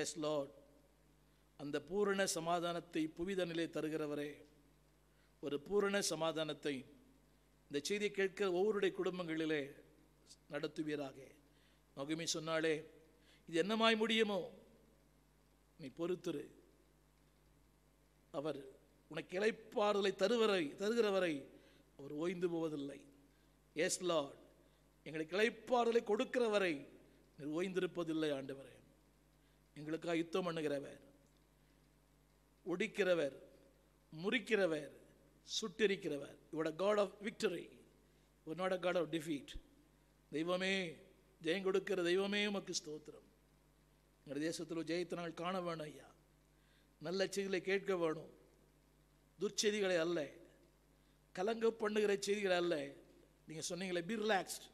Speaker 1: எஸ் லார்ட் அந்த பூரண சமாதானத்தை புவிதனிலே தருகிறவரே ஒரு பூரண சமாதானத்தை இந்த செய்தியை கேட்கிற ஒவ்வொருடைய குடும்பங்களிலே நடத்துவீராக. மகிமை சொன்னாலே இது என்னமாய் முடியுமோ? நீ பொறுத்துரு. அவர் உனக்கு இழைப்பாறுதலை தருவரை தருகிறவரை அவர் ஓய்ந்து போவதில்லை. எஸ் லார்ட் எங்களுக்கு இழைப்பாறுதலை கொடுக்கிறவரை நீர் ஓய்ந்திருப்பதில்லை ஆண்டவரே. எங்களுக்காக யுத்தம் பண்ணுகிறவர் ஒடிக்கிறவர் முறிக்கிறவர் சுட்டெரிக்கிறவர். இவோட காட் ஆஃப் விக்டரி ஒரு not a God of defeat தெய்வமே ஜெயம் கொடுக்கிற தெய்வமே உமக்கு ஸ்தோத்திரம் தேசத்தில் ஜெயித்த நாள் காண வேணும் ஐயா. நல்ல செய்திகளை கேட்க வேணும். துர்ச்செய்திகளை அல்ல. கலங்க பண்ணுகிற செய்திகளை அல்ல. நீங்கள் சொன்னீங்களே பி ரிலாக்ஸ்ட்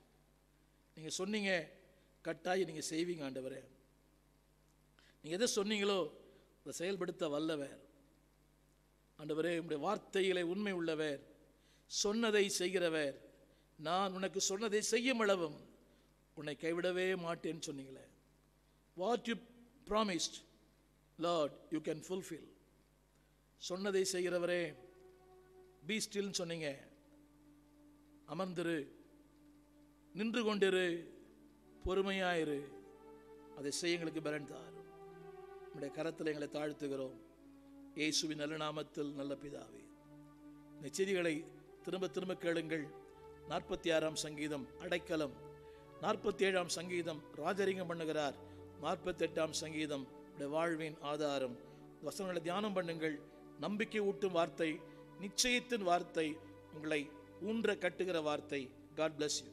Speaker 1: நீங்கள் சொன்னீங்க கட்டாயம் நீங்கள் செய்வீங்க ஆண்டவரே. நீங்கள் எதை சொன்னீங்களோ அதை செயல்படுத்த வல்லவர். ஆண்டவரே உங்களுடைய வார்த்தைகளை உண்மை உள்ளவர். சொன்னதை செய்கிறவர். நான் உனக்கு சொன்னதை செய்யும் அளவும் உன்னை கைவிடவே மாட்டேன்னு சொன்னீங்களே. What you promised Lord you can fulfil சொன்னதை செய்கிறவரே பி ஸ்டில்னு சொன்னீங்க. அமர்ந்திரு. நின்று கொண்டிரு. பொறுமையாயிரு. அதை செய்ய எங்களுக்கு பலன் தாரும். உடைய கரத்தில் எங்களை தாழ்த்துகிறோம். இயேசுவின் நல்ல நாமத்தில் நல்ல பிதாவே. இந்த செய்திகளை திரும்ப திரும்ப கேளுங்கள். நாற்பத்தி ஆறாம் சங்கீதம் அடைக்கலம். நாற்பத்தி ஏழாம் சங்கீதம் ராஜரிகம் பண்ணுகிறார். நாற்பத்தெட்டாம் சங்கீதம் வாழ்வின் ஆதாரம். வசனங்களை தியானம் பண்ணுங்கள். நம்பிக்கை ஊட்டும் வார்த்தை நிச்சயத்தின் வார்த்தை உங்களை ஊன்ற கட்டுகிற வார்த்தை. God bless you